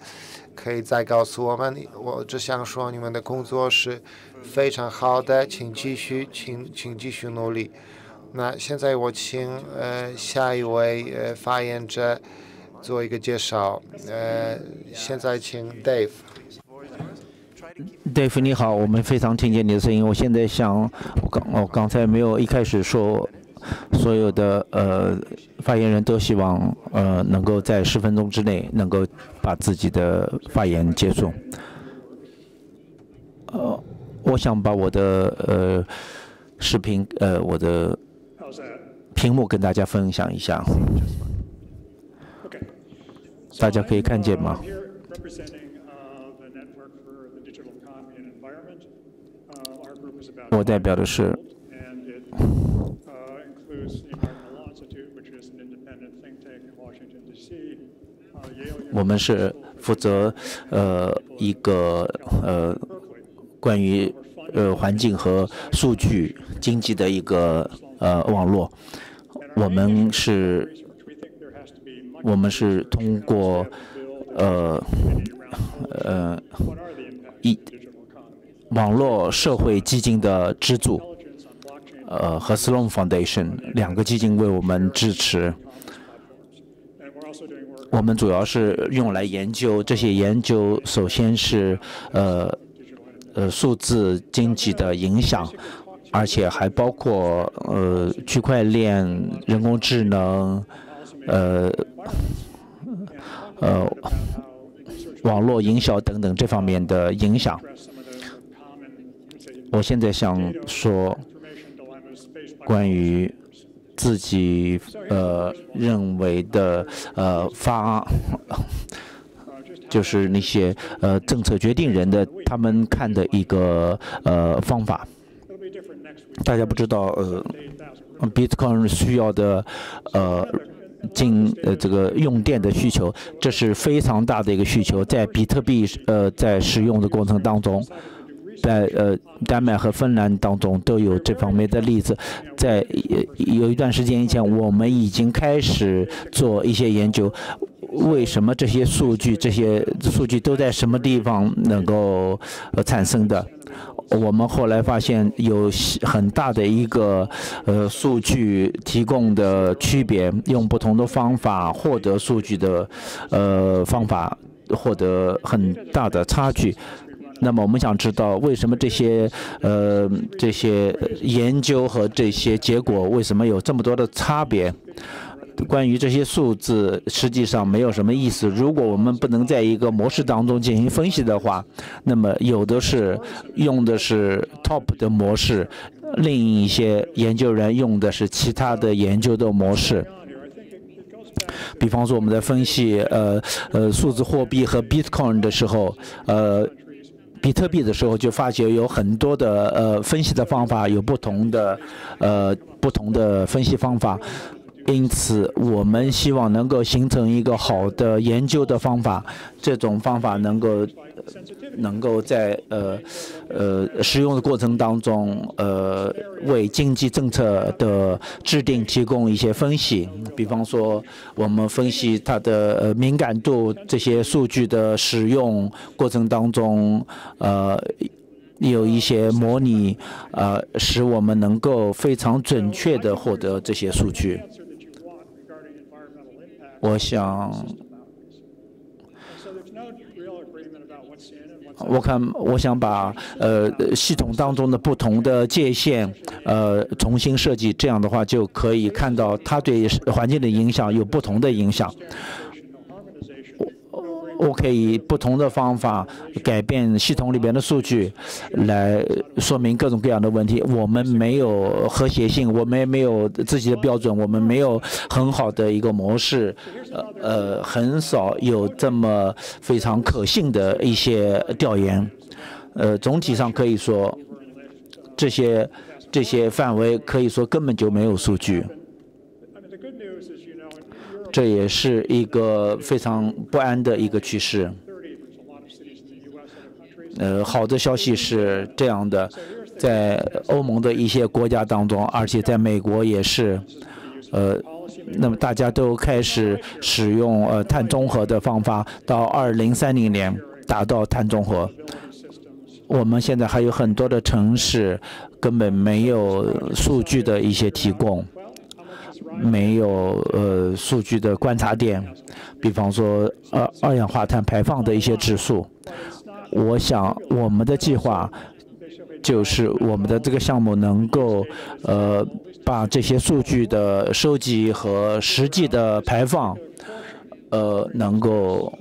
可以再告诉我们。我只想说，你们的工作是非常好的，请继续，请请继续努力。那现在我请呃下一位呃发言者做一个介绍。呃，现在请 Dave。Dave 你好，我们非常听见你的声音。我现在想，我刚我刚才没有一开始说。所有的呃发言人都希望呃能够在十分钟之内能够把自己的发言结束。呃我想把我的呃视频呃我的屏幕跟大家分享一下。大家可以看见吗？我代表的是我们是负责呃一个呃.关于呃环境和数据经济的一个呃网络。我们是我们是通过呃呃一.网络社会基金的资助呃和 Sloan Foundation 两个基金为我们支持。我们主要是用来研究这些研究，首先是呃呃数字经济的影响，而且还包括呃区块链、人工智能，呃呃网络营销等等这方面的影响。我现在想说关于自己呃认为的呃发，[LAUGHS] 就是那些呃政策决定人的他们看的一个呃方法。大家不知道呃 Bitcoin 需要的呃进呃这个用电的需求，这是非常大的一个需求，在比特币呃在使用的过程当中。在呃丹麦和芬兰当中都有这方面的例子，在有一段时间以前，我们已经开始做一些研究，为什么这些数据这些数据都在什么地方能够呃产生的？我们后来发现有很大的一个呃数据提供的区别，用不同的方法获得数据的呃方法获得很大的差距。那么我们想知道，为什么这些呃这些研究和这些结果为什么有这么多的差别？关于这些数字，实际上没有什么意思。如果我们不能在一个模式当中进行分析的话，那么有的是用的是 top 的模式，另一些研究人用的是其他的研究的模式。比方说，我们在分析呃呃数字货币和 Bitcoin 的时候，呃。比特币的时候，就发觉有很多的呃分析的方法，有不同的呃不同的分析方法，因此我们希望能够形成一个好的研究的方法，这种方法能够能够在呃呃使用的过程当中，呃为经济政策的制定提供一些分析。比方说，我们分析它的呃敏感度，这些数据的使用过程当中，呃。有一些模拟，呃，使我们能够非常准确的获得这些数据。我想我看，我想把呃系统当中的不同的界限呃重新设计，这样的话就可以看到它对环境的影响有不同的影响。我可以不同的方法改变系统里边的数据，来说明各种各样的问题。我们没有和谐性，我们也没有自己的标准，我们没有很好的一个模式，呃呃，很少有这么非常可信的一些调研。呃，总体上可以说，这些这些范围可以说根本就没有数据。I mean, the good news is, you know, in Europe 这也是一个非常不安的一个趋势。呃，好的消息是这样的，在欧盟的一些国家当中，而且在美国也是，呃，那么大家都开始使用呃碳中和的方法，到二零三零年达到碳中和。我们现在还有很多的城市根本没有数据的一些提供，没有呃数据的观察点，比方说二二氧化碳排放的一些指数。我想我们的计划就是我们的这个项目能够呃把这些数据的收集和实际的排放呃能够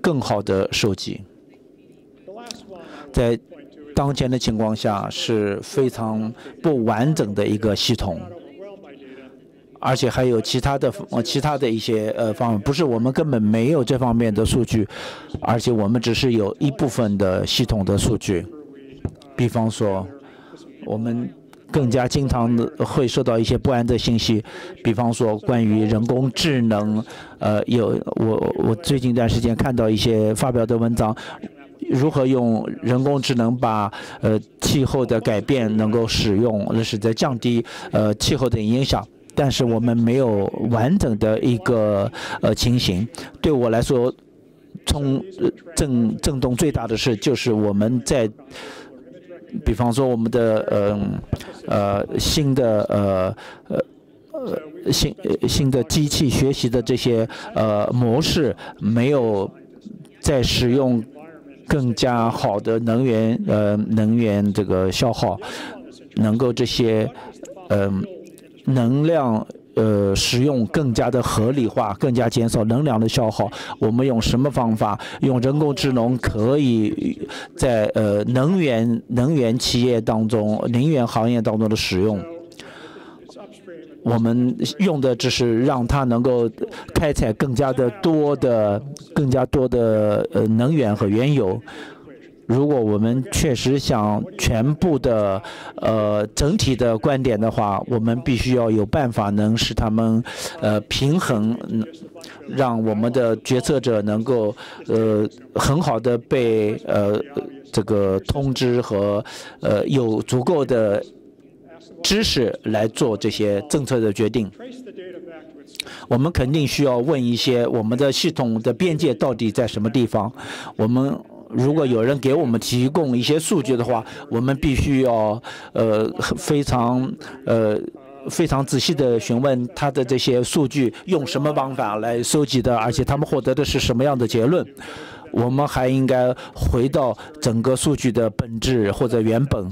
更好的收集。在当前的情况下是非常不完整的一个系统，而且还有其他的呃其他的一些呃方面，不是我们根本没有这方面的数据，而且我们只是有一部分的系统的数据，比方说我们。更加经常的会收到一些不安的信息，比方说关于人工智能，呃，有我我最近一段时间看到一些发表的文章，如何用人工智能把呃气候的改变能够使用，那是在降低呃气候的影响，但是我们没有完整的一个呃情形。对我来说，冲震震动最大的事就是我们在。比方说，我们的嗯呃新的呃呃呃新新的机器学习的这些呃模式，没有在使用更加好的能源呃能源这个消耗，能够这些嗯能量。呃，使用更加的合理化，更加减少能量的消耗。我们用什么方法？用人工智能可以在呃能源能源企业当中、能源行业当中的使用。我们用的只是让它能够开采更加的多的、更加多的呃能源和原油。如果我们确实想全部的呃整体的观点的话，我们必须要有办法能使他们呃平衡，让我们的决策者能够呃很好的被呃这个通知和呃有足够的知识来做这些政策的决定。我们肯定需要问一些我们的系统的边界到底在什么地方，我们。如果有人给我们提供一些数据的话，我们必须要呃非常呃非常仔细的询问他的这些数据用什么方法来收集的，而且他们获得的是什么样的结论。我们还应该回到整个数据的本质或者原本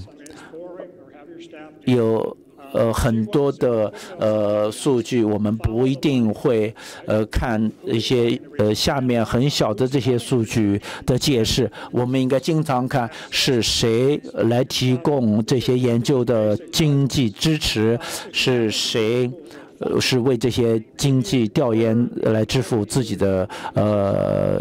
有。呃，很多的呃数据，我们不一定会呃看一些呃下面很小的这些数据的解释。我们应该经常看是谁来提供这些研究的经济支持，是谁是为这些经济调研来支付自己的呃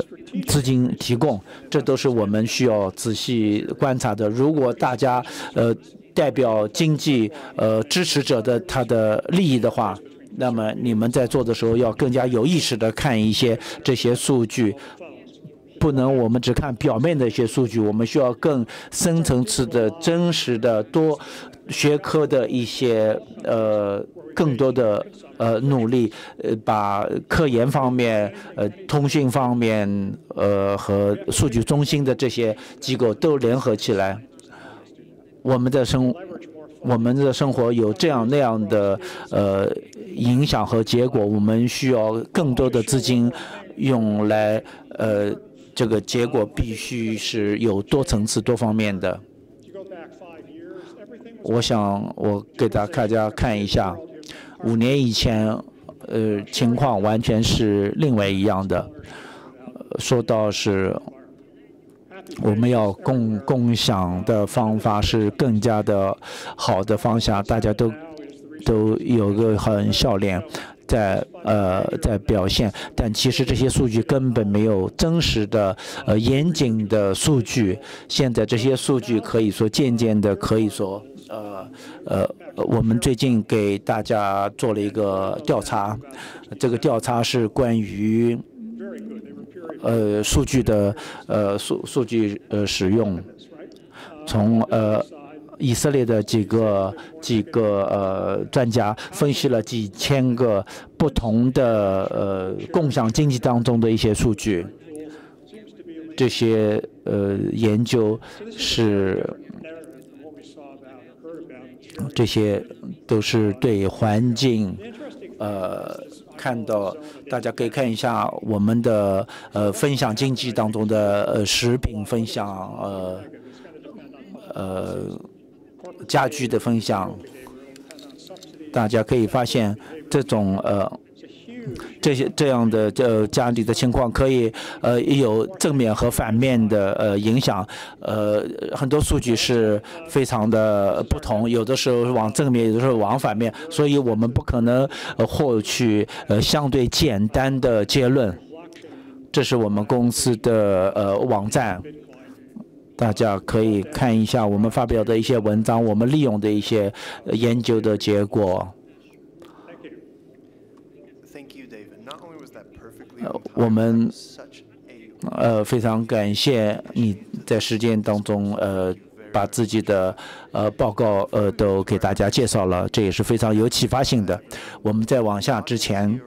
资金提供，这都是我们需要仔细观察的。如果大家呃。代表经济呃支持者的他的利益的话，那么你们在做的时候要更加有意识的看一些这些数据，不能我们只看表面的一些数据，我们需要更深层次的真实的多学科的一些呃更多的呃努力，呃把科研方面、呃通讯方面、呃和数据中心的这些机构都联合起来。我们的生，我们的生活有这样那样的呃影响和结果，我们需要更多的资金用来呃这个结果必须是有多层次多方面的。我想我给大家看一下，五年以前呃情况完全是另外一样的，说到是。我们要共共享的方法是更加的好的方向，大家都都有个很笑脸在呃在表现，但其实这些数据根本没有真实的呃严谨的数据。现在这些数据可以说渐渐的可以说呃呃，我们最近给大家做了一个调查，这个调查是关于。呃，数据的呃数数据呃使用，从呃以色列的几个几个呃专家分析了几千个不同的呃共享经济当中的一些数据，这些呃研究是这些都是对环境呃。看到，大家可以看一下我们的呃分享经济当中的呃食品分享，呃呃家居的分享，大家可以发现这种呃这些这样的呃家里的情况可以呃有正面和反面的呃影响，呃很多数据是非常的不同，有的时候往正面，有的时候往反面，所以我们不可能呃获取呃相对简单的结论。这是我们公司的呃网站，大家可以看一下我们发表的一些文章，我们利用的一些研究的结果。Thank you, David. Not only was that perfectly 我们呃，非常感谢你在实践当中呃把自己的呃报告呃都给大家介绍了，这也是非常有启发性的。我们在往下之前，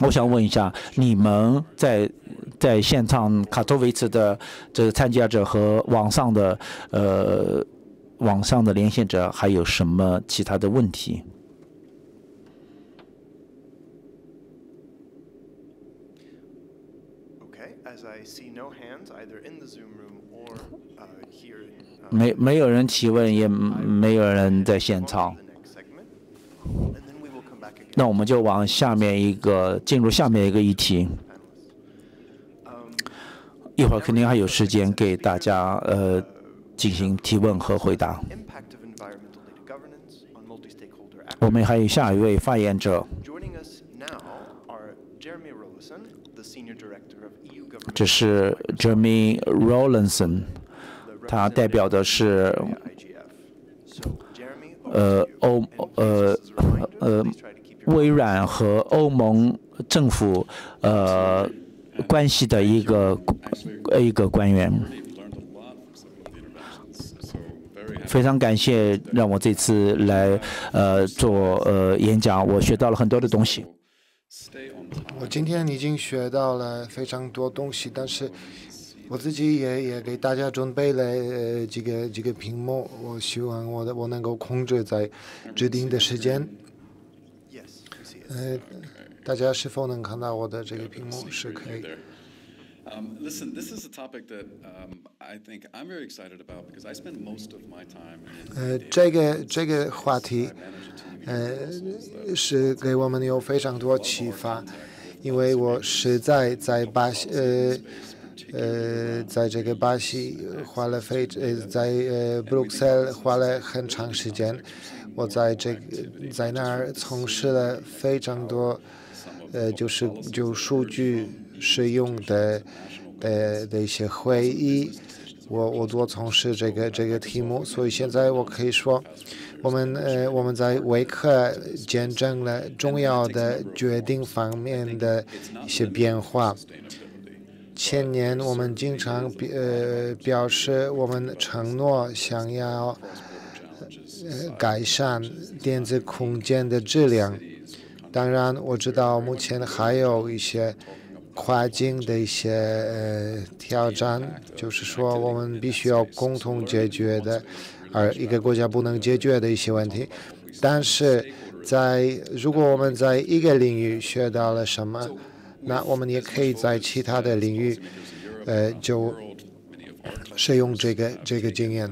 我想问一下，你们在在现场卡托维茨的这个参加者和网上的呃网上的连线者还有什么其他的问题？Okay, as I see no hands either in the Zoom room or uh, here in. uh, 没没有人提问，也没有人在现场。那我们就往下面一个进入下面一个议题。一会儿肯定还有时间给大家呃进行提问和回答。我们还有下一位发言者，Joining us now are Jeremy Rollison, the senior director of EU government. 这是 Jeremy Rawlinson，他代表的是呃欧呃呃微软和欧盟政府呃关系的一个一个官员。非常感谢让我这次来呃做呃演讲，我学到了很多的东西。我今天已经学到了非常多东西，但是。我自己也也给大家准备了呃几个几个屏幕，我希望我的我能够控制在指定的时间。呃，大家是否能看到我的这个屏幕？是可以。Um, listen, this is a topic that um, I think I'm very excited about because I spend most of my time 呃，这个这个话题呃，是给我们有非常多启发，因为我实在在巴西，呃，呃，呃在这个巴西花了非呃，在呃布鲁塞尔花了很长时间，我在这个在那儿从事了非常多，呃，就是就数据使用的的的一些会议。我我多从事这个这个题目，所以现在我可以说，我们呃我们在维克见证了重要的决定方面的一些变化。前年我们经常表呃表示我们承诺想要改善电子空间的质量。当然，我知道目前还有一些跨境的一些呃挑战，就是说我们必须要共同解决的，而一个国家不能解决的一些问题。但是在如果我们在一个领域学到了什么，那我们也可以在其他的领域，呃，就使用这个这个经验。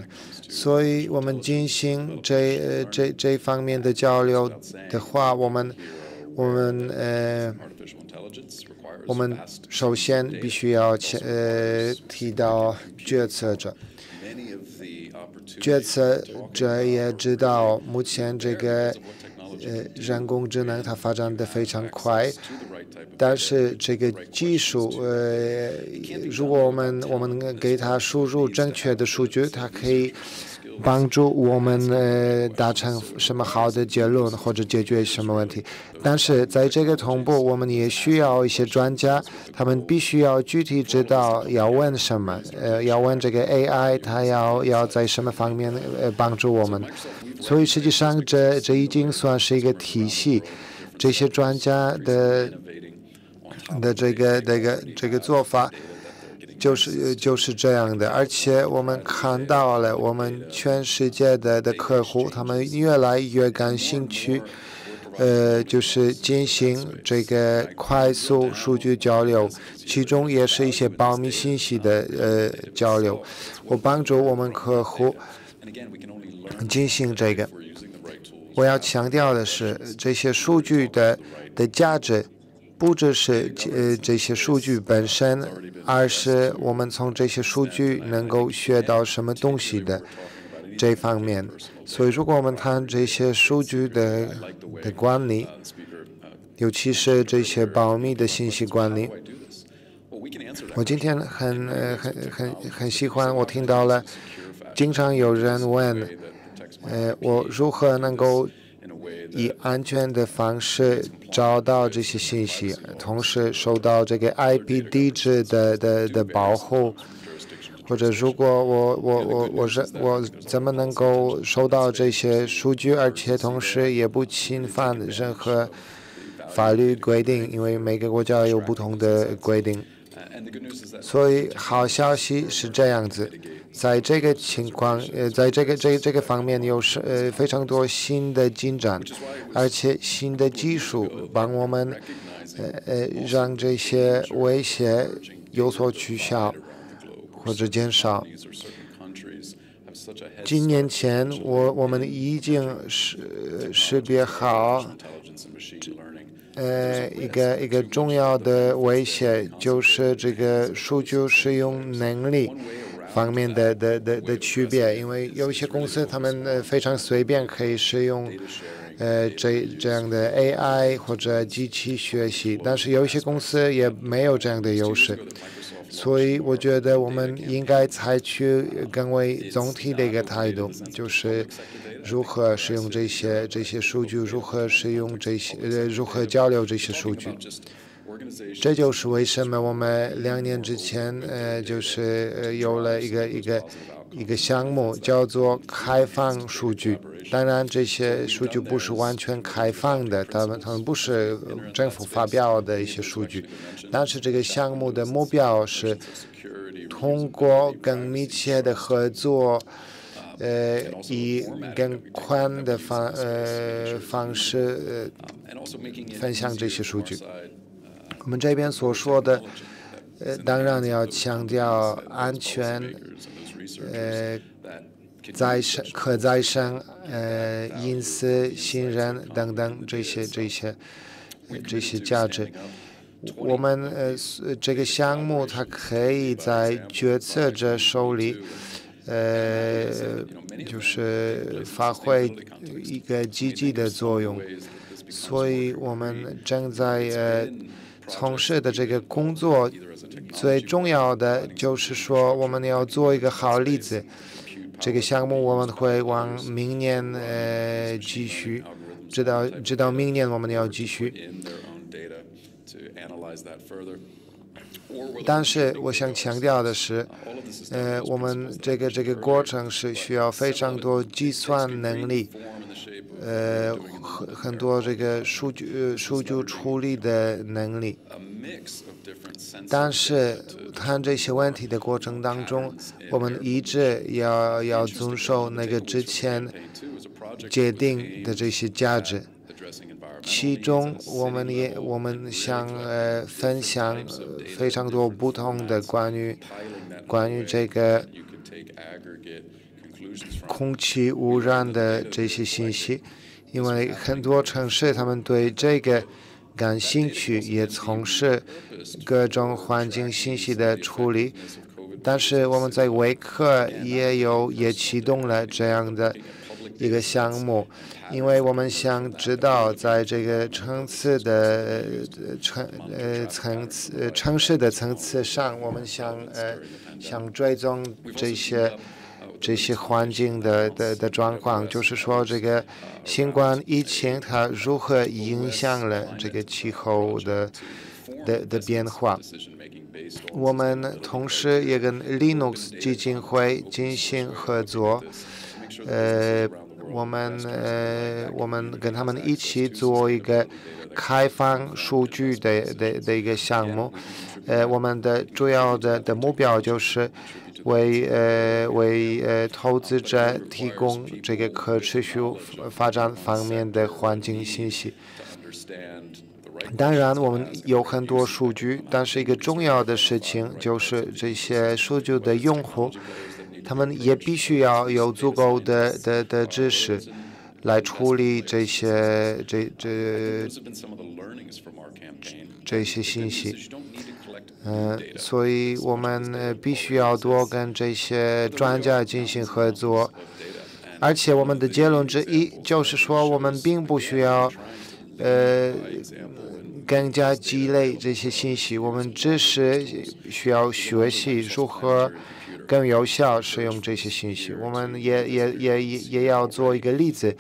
所以，我们进行这呃这这方面的交流的话，我们我们呃。我们首先必须要呃提到决策者，决策者也知道目前这个呃人工智能它发展的非常快，但是这个技术呃，如果我们我们给它输入正确的数据，它可以帮助我们呃达成什么好的结论或者解决什么问题。但是在这个同步，我们也需要一些专家，他们必须要具体知道要问什么，呃，要问这个 AI 它要要在什么方面呃帮助我们。所以实际上这这已经算是一个体系，这些专家的。的这个这个这个做法，就是就是这样的，而且我们看到了，我们全世界的的客户，他们越来越感兴趣，呃，就是进行这个快速数据交流，其中也是一些保密信息的呃交流，我帮助我们客户进行这个。我要强调的是，这些数据的的价值不只是呃这些数据本身，而是我们从这些数据能够学到什么东西的这方面。所以，如果我们谈这些数据的的管理，尤其是这些保密的信息管理，我今天很呃很很很喜欢，我听到了，经常有人问，呃，我如何能够以安全的方式找到这些信息，同时受到这个 IP 地址的的的保护，或者如果我我我我是我怎么能够收到这些数据，而且同时也不侵犯任何法律规定，因为每个国家有不同的规定。所以好消息是这样子，在这个情况，呃，在这个这这个方面有是呃非常多新的进展，而且新的技术帮我们呃呃让这些威胁有所取消或者减少。几年前，我我们已经识识别好。呃，一个一个重要的威胁就是这个数据使用能力方面的的的的区别，因为有些公司他们呃非常随便可以使用呃这这样的 AI 或者机器学习，但是有一些公司也没有这样的优势，所以我觉得我们应该采取更为总体的一个态度，就是。如何使用这些这些数据？如何使用这些？呃，如何交流这些数据？这就是为什么我们两年之前，呃，就是有了一个一个一个项目，叫做开放数据。当然，这些数据不是完全开放的，他们他们不是政府发表的一些数据。但是这个项目的目标是通过更密切的合作。呃，以更宽的方呃方式呃分享这些数据。我们这边所说的，呃，当然要强调安全，呃，再生、可再生、呃，隐私、信任等等这些这些这些价值。我们呃这个项目它可以在决策者手里。呃，就是发挥一个积极的作用，所以我们正在呃从事的这个工作，最重要的就是说，我们要做一个好例子。这个项目我们会往明年呃继续，直到直到明年我们要继续。但是我想强调的是，呃，我们这个这个过程是需要非常多计算能力，呃，很很多这个数据数据处理的能力。但是谈这些问题的过程当中，我们一直要要遵守那个之前决定的这些价值。其中，我们也我们想呃分享非常多不同的关于关于这个空气污染的这些信息，因为很多城市他们对这个感兴趣，也从事各种环境信息的处理。但是我们在维克也有也启动了这样的一个项目。因为我们想知道，在这个层次的城呃层次城市的层次上，我们想呃想追踪这些这些环境的的的状况，就是说这个新冠疫情它如何影响了这个气候的的的变化。我们同时也跟 Linux 基金会进行合作，呃。我们呃，我们跟他们一起做一个开放数据的的的一个项目，呃，我们的主要的的目标就是为呃为呃投资者提供这个可持续发展方面的环境信息。当然，我们有很多数据，但是一个重要的事情就是这些数据的用户。他们也必须要有足够的的的知识，来处理这些这这这些信息。嗯所以我们必须要多跟这些专家进行合作，而且我们的结论之一就是说，我们并不需要呃更加积累这些信息，我们只是需要学习如何更有效使用这些信息，我们也也也也也要做一个例子，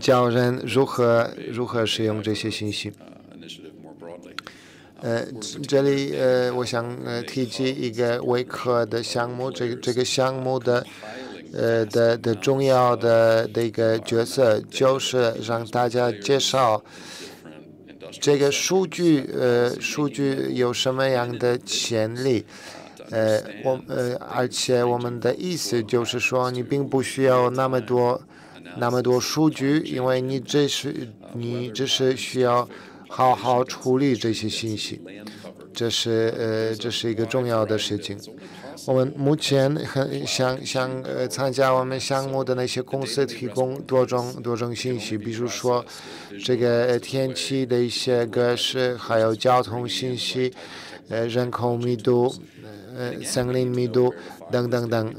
教人如何如何使用这些信息。呃，这里呃，我想呃提及一个微课的项目，这个这个项目的呃的的重要的的一个角色就是让大家介绍。这个数据呃数据有什么样的潜力。呃，我呃，而且我们的意思就是说，你并不需要那么多那么多数据，因为你只是你只是需要好好处理这些信息，这是呃这是一个重要的事情。我们目前很想向呃参加我们项目的那些公司提供多种多种信息，比如说这个天气的一些格式，还有交通信息，呃人口密度，呃森林密度等等等。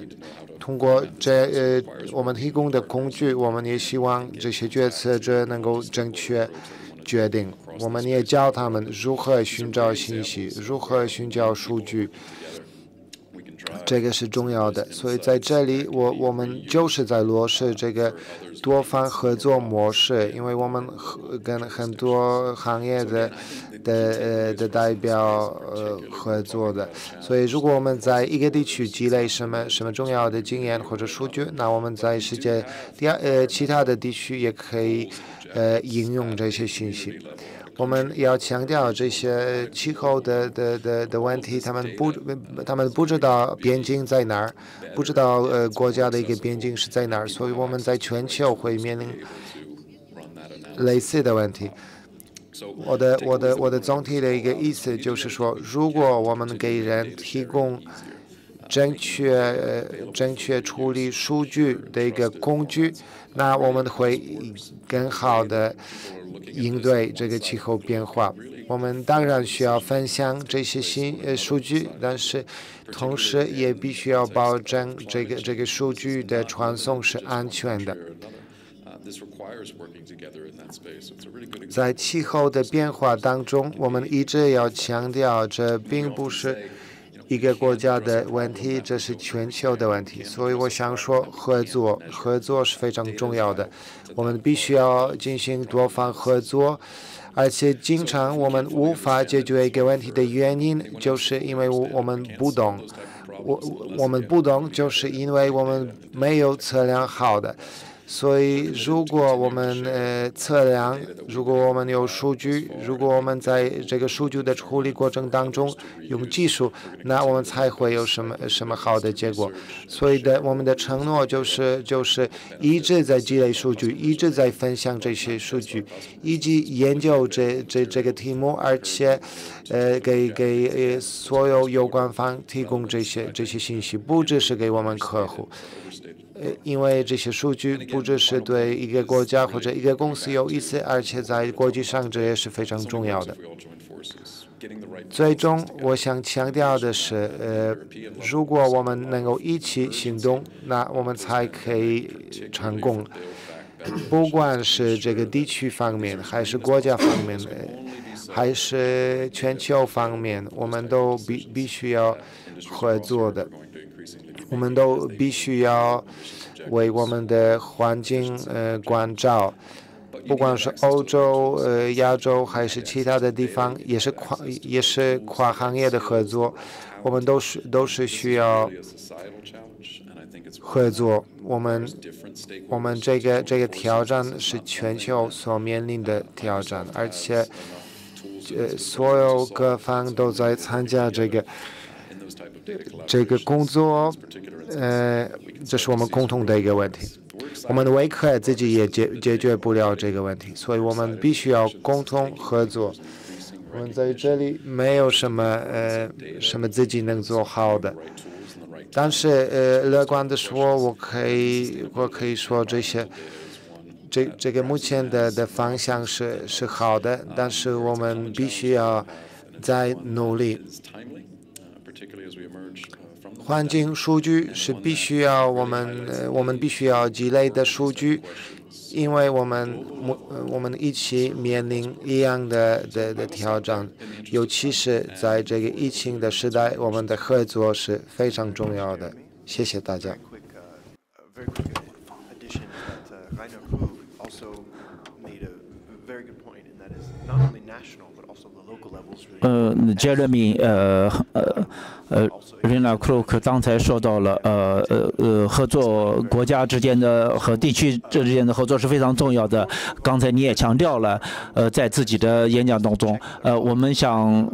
通过这呃我们提供的工具，我们也希望这些决策者能够正确决定。我们也教他们如何寻找信息，如何寻找数据。这个是重要的，所以在这里，我我们就是在落实这个多方合作模式，因为我们和跟很多行业的的呃的代表呃合作的，所以如果我们在一个地区积累什么什么重要的经验或者数据，那我们在世界第二呃其他的地区也可以呃应用这些信息。我们要强调这些气候的的的的问题，他们不他们不知道边境在哪儿，不知道呃国家的一个边境是在哪儿，所以我们在全球会面临类似的问题。我的我的我的总体的一个意思就是说，如果我们给人提供正确正确处理数据的一个工具，那我们会更好的应对这个气候变化。我们当然需要分享这些新呃数据，但是同时也必须要保证这个这个数据的传送是安全的。在气候的变化当中，我们一直要强调，这并不是一个国家的问题，这是全球的问题。所以我想说，合作，合作是非常重要的。我们必须要进行多方合作，而且经常我们无法解决一个问题的原因，就是因为我我们不懂。我我们不懂，就是因为我们没有测量好的。所以，如果我们呃测量，如果我们有数据，如果我们在这个数据的处理过程当中用技术，那我们才会有什么什么好的结果。所以的，我们的承诺就是就是一直在积累数据，一直在分享这些数据，以及研究这这这个题目，而且呃给给呃所有有关方提供这些这些信息，不只是给我们客户。呃，因为这些数据不只是对一个国家或者一个公司有意思，而且在国际上这也是非常重要的。最终，我想强调的是，呃，如果我们能够一起行动，那我们才可以成功。不管是这个地区方面，还是国家方面的，还是全球方面，我们都必必须要合作的。我们都必须要为我们的环境呃关照，不管是欧洲、呃亚洲还是其他的地方，也是跨也是跨行业的合作，我们都是都是需要合作。我们我们这个这个挑战是全球所面临的挑战，而且呃所有各方都在参加这个 in those type of data 这个工作，呃，这是我们共同的一个问题。我们的微科自己也解解决不了这个问题，所以我们必须要共同合作。我们在这里没有什么呃什么自己能做好的，但是呃，乐观的说，我可以我可以说这些。这这个目前的的方向是是好的，但是我们必须要再努力。环境数据是必须要我们我们必须要积累的数据，因为我们我们一起面临一样的的的挑战，尤其是在这个疫情的时代，我们的合作是非常重要的。谢谢大家。呃，Jeremy，呃呃呃，Rina Crook 刚才说到了，呃呃呃，合作国家之间的和地区之间的合作是非常重要的。刚才你也强调了，呃，在自己的演讲当中，呃，我们想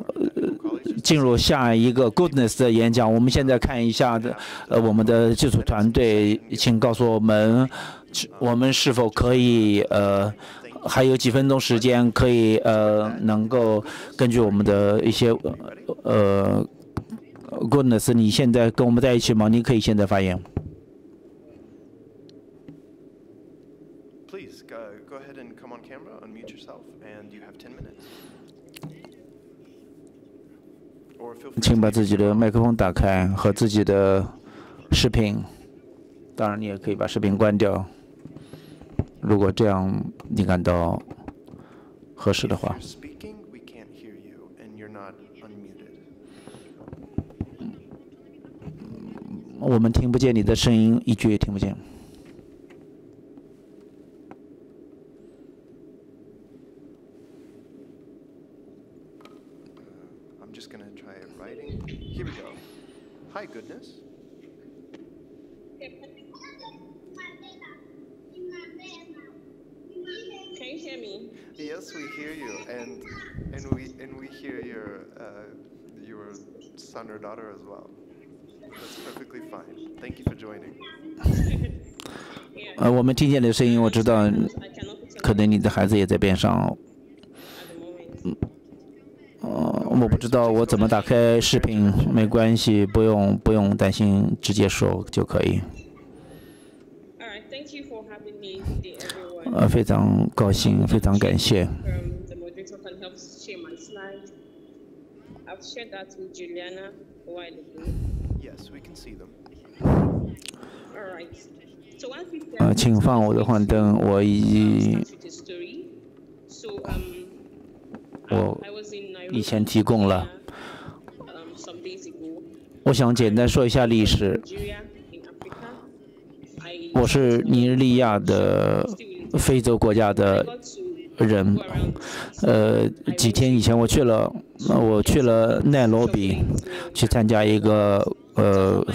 进入下一个 Goodness 的演讲。我们现在看一下的，呃，我们的技术团队，请告诉我们，我们是否可以呃。还有几分钟时间，可以呃，能够根据我们的一些呃，goodness，你现在跟我们在一起吗？你可以现在发言。请把自己的麦克风打开和自己的视频，当然你也可以把视频关掉。如果这样你感到合适的话，我们听不见你的声音，一句也听不见。Yes, we hear you, and and we and we hear your uh, your son or daughter as well. That's perfectly fine. Thank you for joining. 呃，我们听见的声音，我知道，可能你的孩子也在边上。嗯，呃，我不知道我怎么打开视频，没关系，不用不用担心，直接说就可以。呃，非常高兴，非常感谢。呃，请放我的幻灯，我已我以前提供了。我想简单说一下历史。我是尼日利亚的。非洲国家的人，呃，几天以前我去了，我去了奈罗比，去参加一个呃，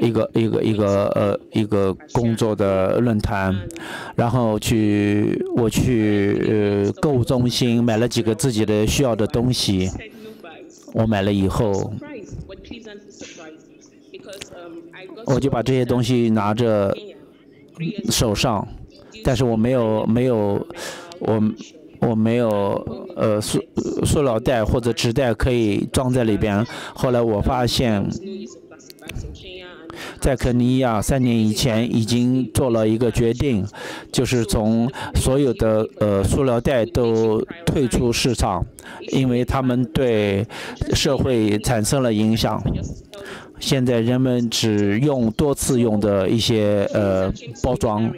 一个一个一个呃一个工作的论坛，然后去我去呃购物中心买了几个自己的需要的东西，我买了以后，我就把这些东西拿着手上。但是我没有没有我我没有呃塑塑料袋或者纸袋可以装在里边。后来我发现，在肯尼亚三年以前已经做了一个决定，就是从所有的呃塑料袋都退出市场，因为他们对社会产生了影响。现在人们只用多次用的一些呃包装。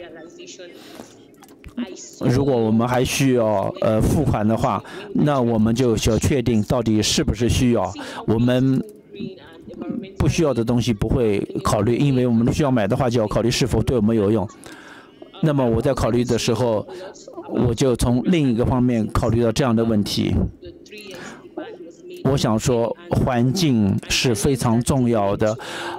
如果我们还需要呃付款的话，那我们就需要确定到底是不是需要。我们不需要的东西不会考虑，因为我们需要买的话就要考虑是否对我们有用。那么我在考虑的时候，我就从另一个方面考虑到这样的问题。我想说，环境是非常重要的。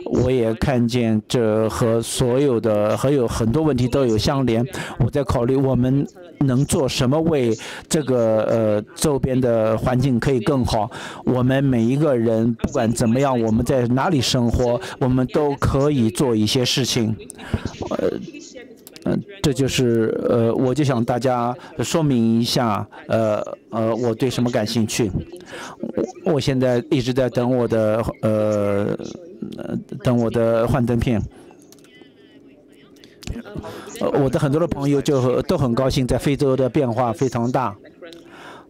我也看见这和所有的还有很多问题都有相连。我在考虑我们能做什么为这个呃周边的环境可以更好。我们每一个人不管怎么样，我们在哪里生活，我们都可以做一些事情。呃。这就是呃，我就想大家说明一下，呃呃，我对什么感兴趣。我我现在一直在等我的呃呃等我的幻灯片。呃，我的很多的朋友就都很高兴，在非洲的变化非常大。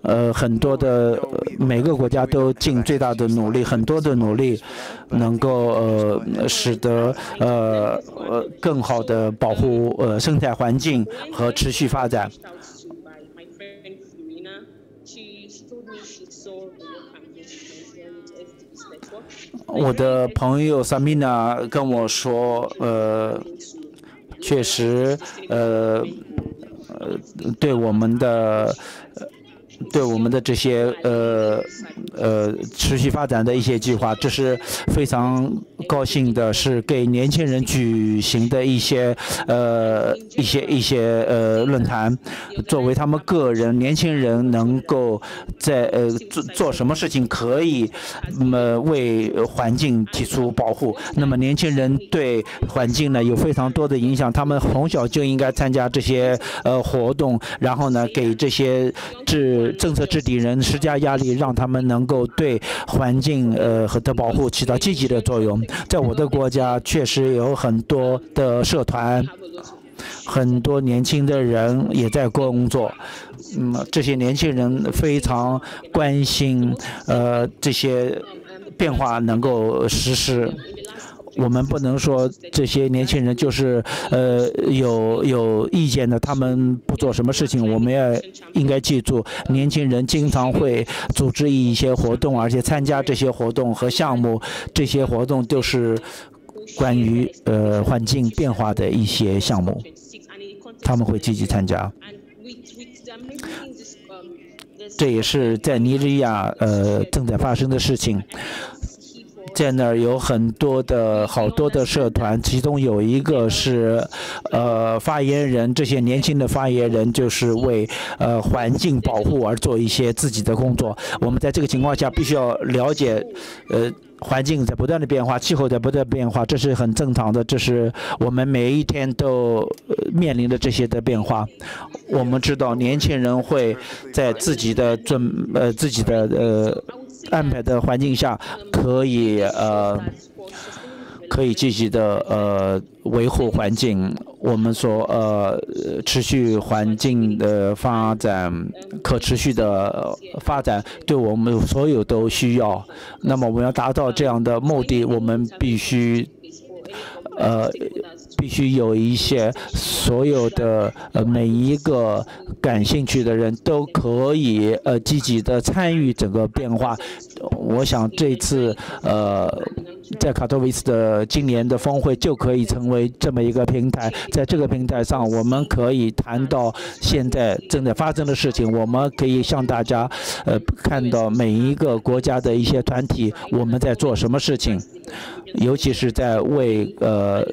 呃很多的呃每个国家都尽最大的努力很多的努力能够呃使得呃呃更好的保护呃生态环境和持续发展。我的朋友萨米娜跟我说呃确实呃呃对我们的对我们的这些呃呃持续发展的一些计划，这是非常高兴的，是给年轻人举行的一些呃一些一些呃论坛，作为他们个人年轻人能够在呃做做什么事情可以，那么为环境提出保护。那么年轻人对环境呢有非常多的影响，他们从小就应该参加这些呃活动，然后呢给这些制政策制定人施加压力，让他们能够对环境呃和的保护起到积极的作用。在我的国家，确实有很多的社团。很多年轻的人也在工作，嗯，这些年轻人非常关心，呃，这些变化能够实施。我们不能说这些年轻人就是呃有有意见的，他们不做什么事情。我们要应该记住，年轻人经常会组织一些活动，而且参加这些活动和项目，这些活动都是关于呃环境变化的一些项目，他们会积极参加。这也是在尼日利亚呃正在发生的事情。在那儿有很多的好多的社团，其中有一个是，呃，发言人，这些年轻的发言人就是为呃环境保护而做一些自己的工作。我们在这个情况下必须要了解，呃。环境在不断的变化，气候在不断变化，这是很正常的，这是我们每一天都面临的这些的变化。我们知道年轻人会在自己的准呃自己的呃安排的环境下，可以呃可以积极的呃维护环境。我们说呃持续环境的发展，可持续的发展，对我们所有都需要。那么我们要达到这样的目的，我们必须呃，必须有一些所有的呃每一个感兴趣的人都可以呃积极的参与整个变化。我想这次呃在卡托维斯的今年的峰会就可以成为这么一个平台，在这个平台上我们可以谈到现在正在发生的事情，我们可以向大家呃看到每一个国家的一些团体我们在做什么事情。尤其是在为呃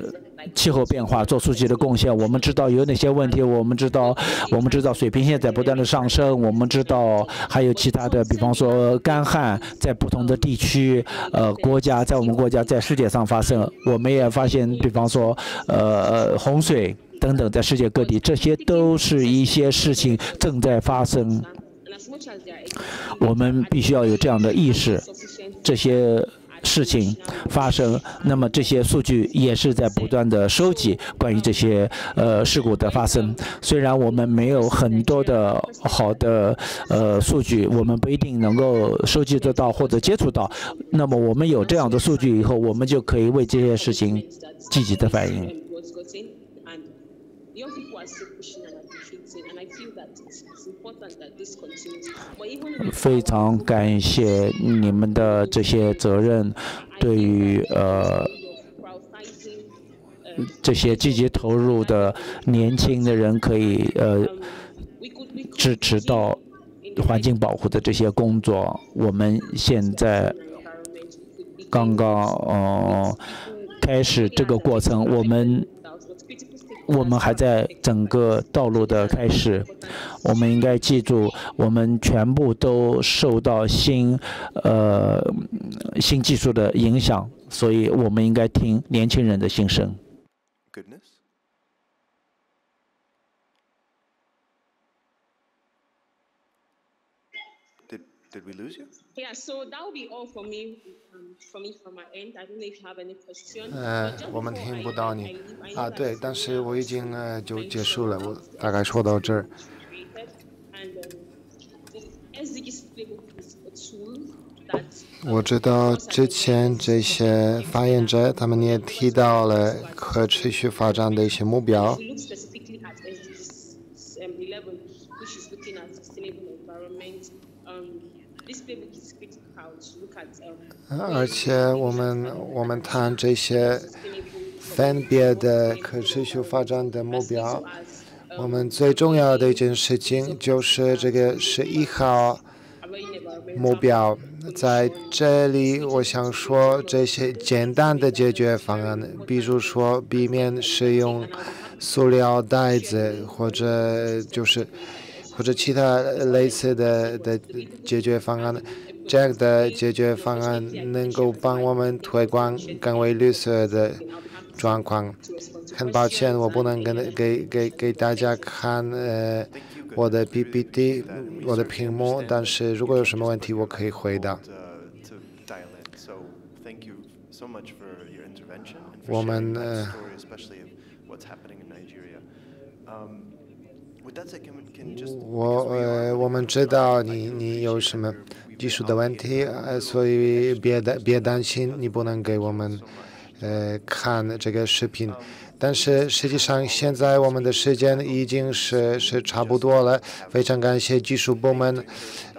气候变化做出自己的贡献。我们知道有哪些问题，我们知道我们知道水平线在不断的上升，我们知道还有其他的，比方说干旱在不同的地区呃国家，在我们国家在世界上发生，我们也发现，比方说呃洪水。等等，在世界各地，这些都是一些事情正在发生我们必须要有这样的意识。这些事情发生，那么这些数据也是在不断的收集关于这些呃事故的发生。虽然我们没有很多的好的呃数据，我们不一定能够收集得到或者接触到，那么我们有这样的数据以后，我们就可以为这些事情积极的反应。非常感谢你们的这些责任，对于呃这些积极投入的年轻的人可以呃支持到环境保护的这些工作。我们现在刚刚呃开始这个过程，我们我们还在整个道路的开始。我们应该记住，我们全部都受到新呃新技术的影响，所以我们应该听年轻人的心声。Goodness. Did, did we lose you? Yeah, so that will be all from me, 呃，我们听不到你啊。对，但是我已经呃就结束了。我大概说到这儿，我知道之前这些发言者他们也提到了可持续发展的一些目标。而且我们我们谈这些分别的可持续发展的目标，我们最重要的一件事情就是这个十一号目标。在这里，我想说这些简单的解决方案，比如说避免使用塑料袋子，或者就是或者其他类似的的解决方案。Jack 的解决方案能够帮我们推广更为绿色的状况。很抱歉，我不能跟给给给大家看呃我的 PPT 我的屏幕，但是如果有什么问题，我可以回答。我们呃。我呃，我们知道你你有什么。技术的问题，呃，所以别担别担心，你不能给我们呃看这个视频。但是实际上，现在我们的时间已经是是差不多了。非常感谢技术部门，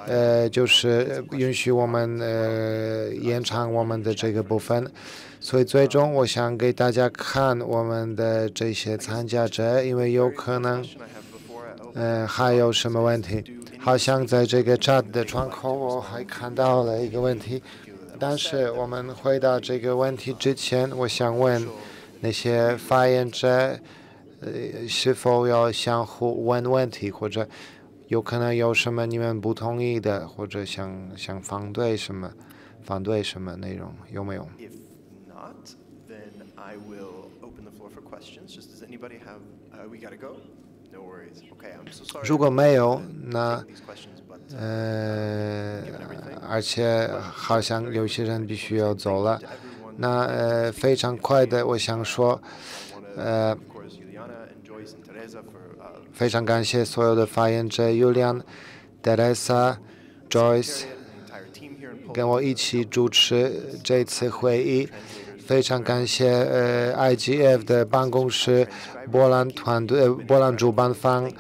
呃，就是允许我们呃延长我们的这个部分。所以最终，我想给大家看我们的这些参加者，因为有可能。呃，还有什么问题？好像在这个 chat 的窗口，我还看到了一个问题。但是我们回答这个问题之前，我想问那些发言者，呃，是否要相互问问题，或者有可能有什么你们不同意的，或者想想反对什么，反对什么内容，有没有？Anybody have? We gotta go. No worries. Okay, I'm so sorry. 如果没有，那呃，而且好像有些人必须要走了，那呃，非常快的，我想说，呃，非常感谢所有的发言者 Julian、Teresa、Joyce 跟我一起主持这次会议。非常感谢呃 IGF 的办公室、波兰团队、呃波兰主办方、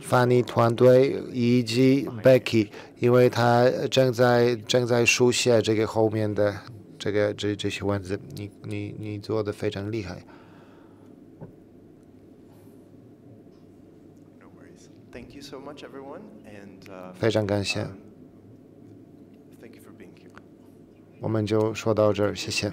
翻译团队以及 Becky，因为他正在正在书写这个后面的这个这这些文字，你你你做的非常厉害。Uh, 非常感谢，um. 我们就说到这儿，谢谢。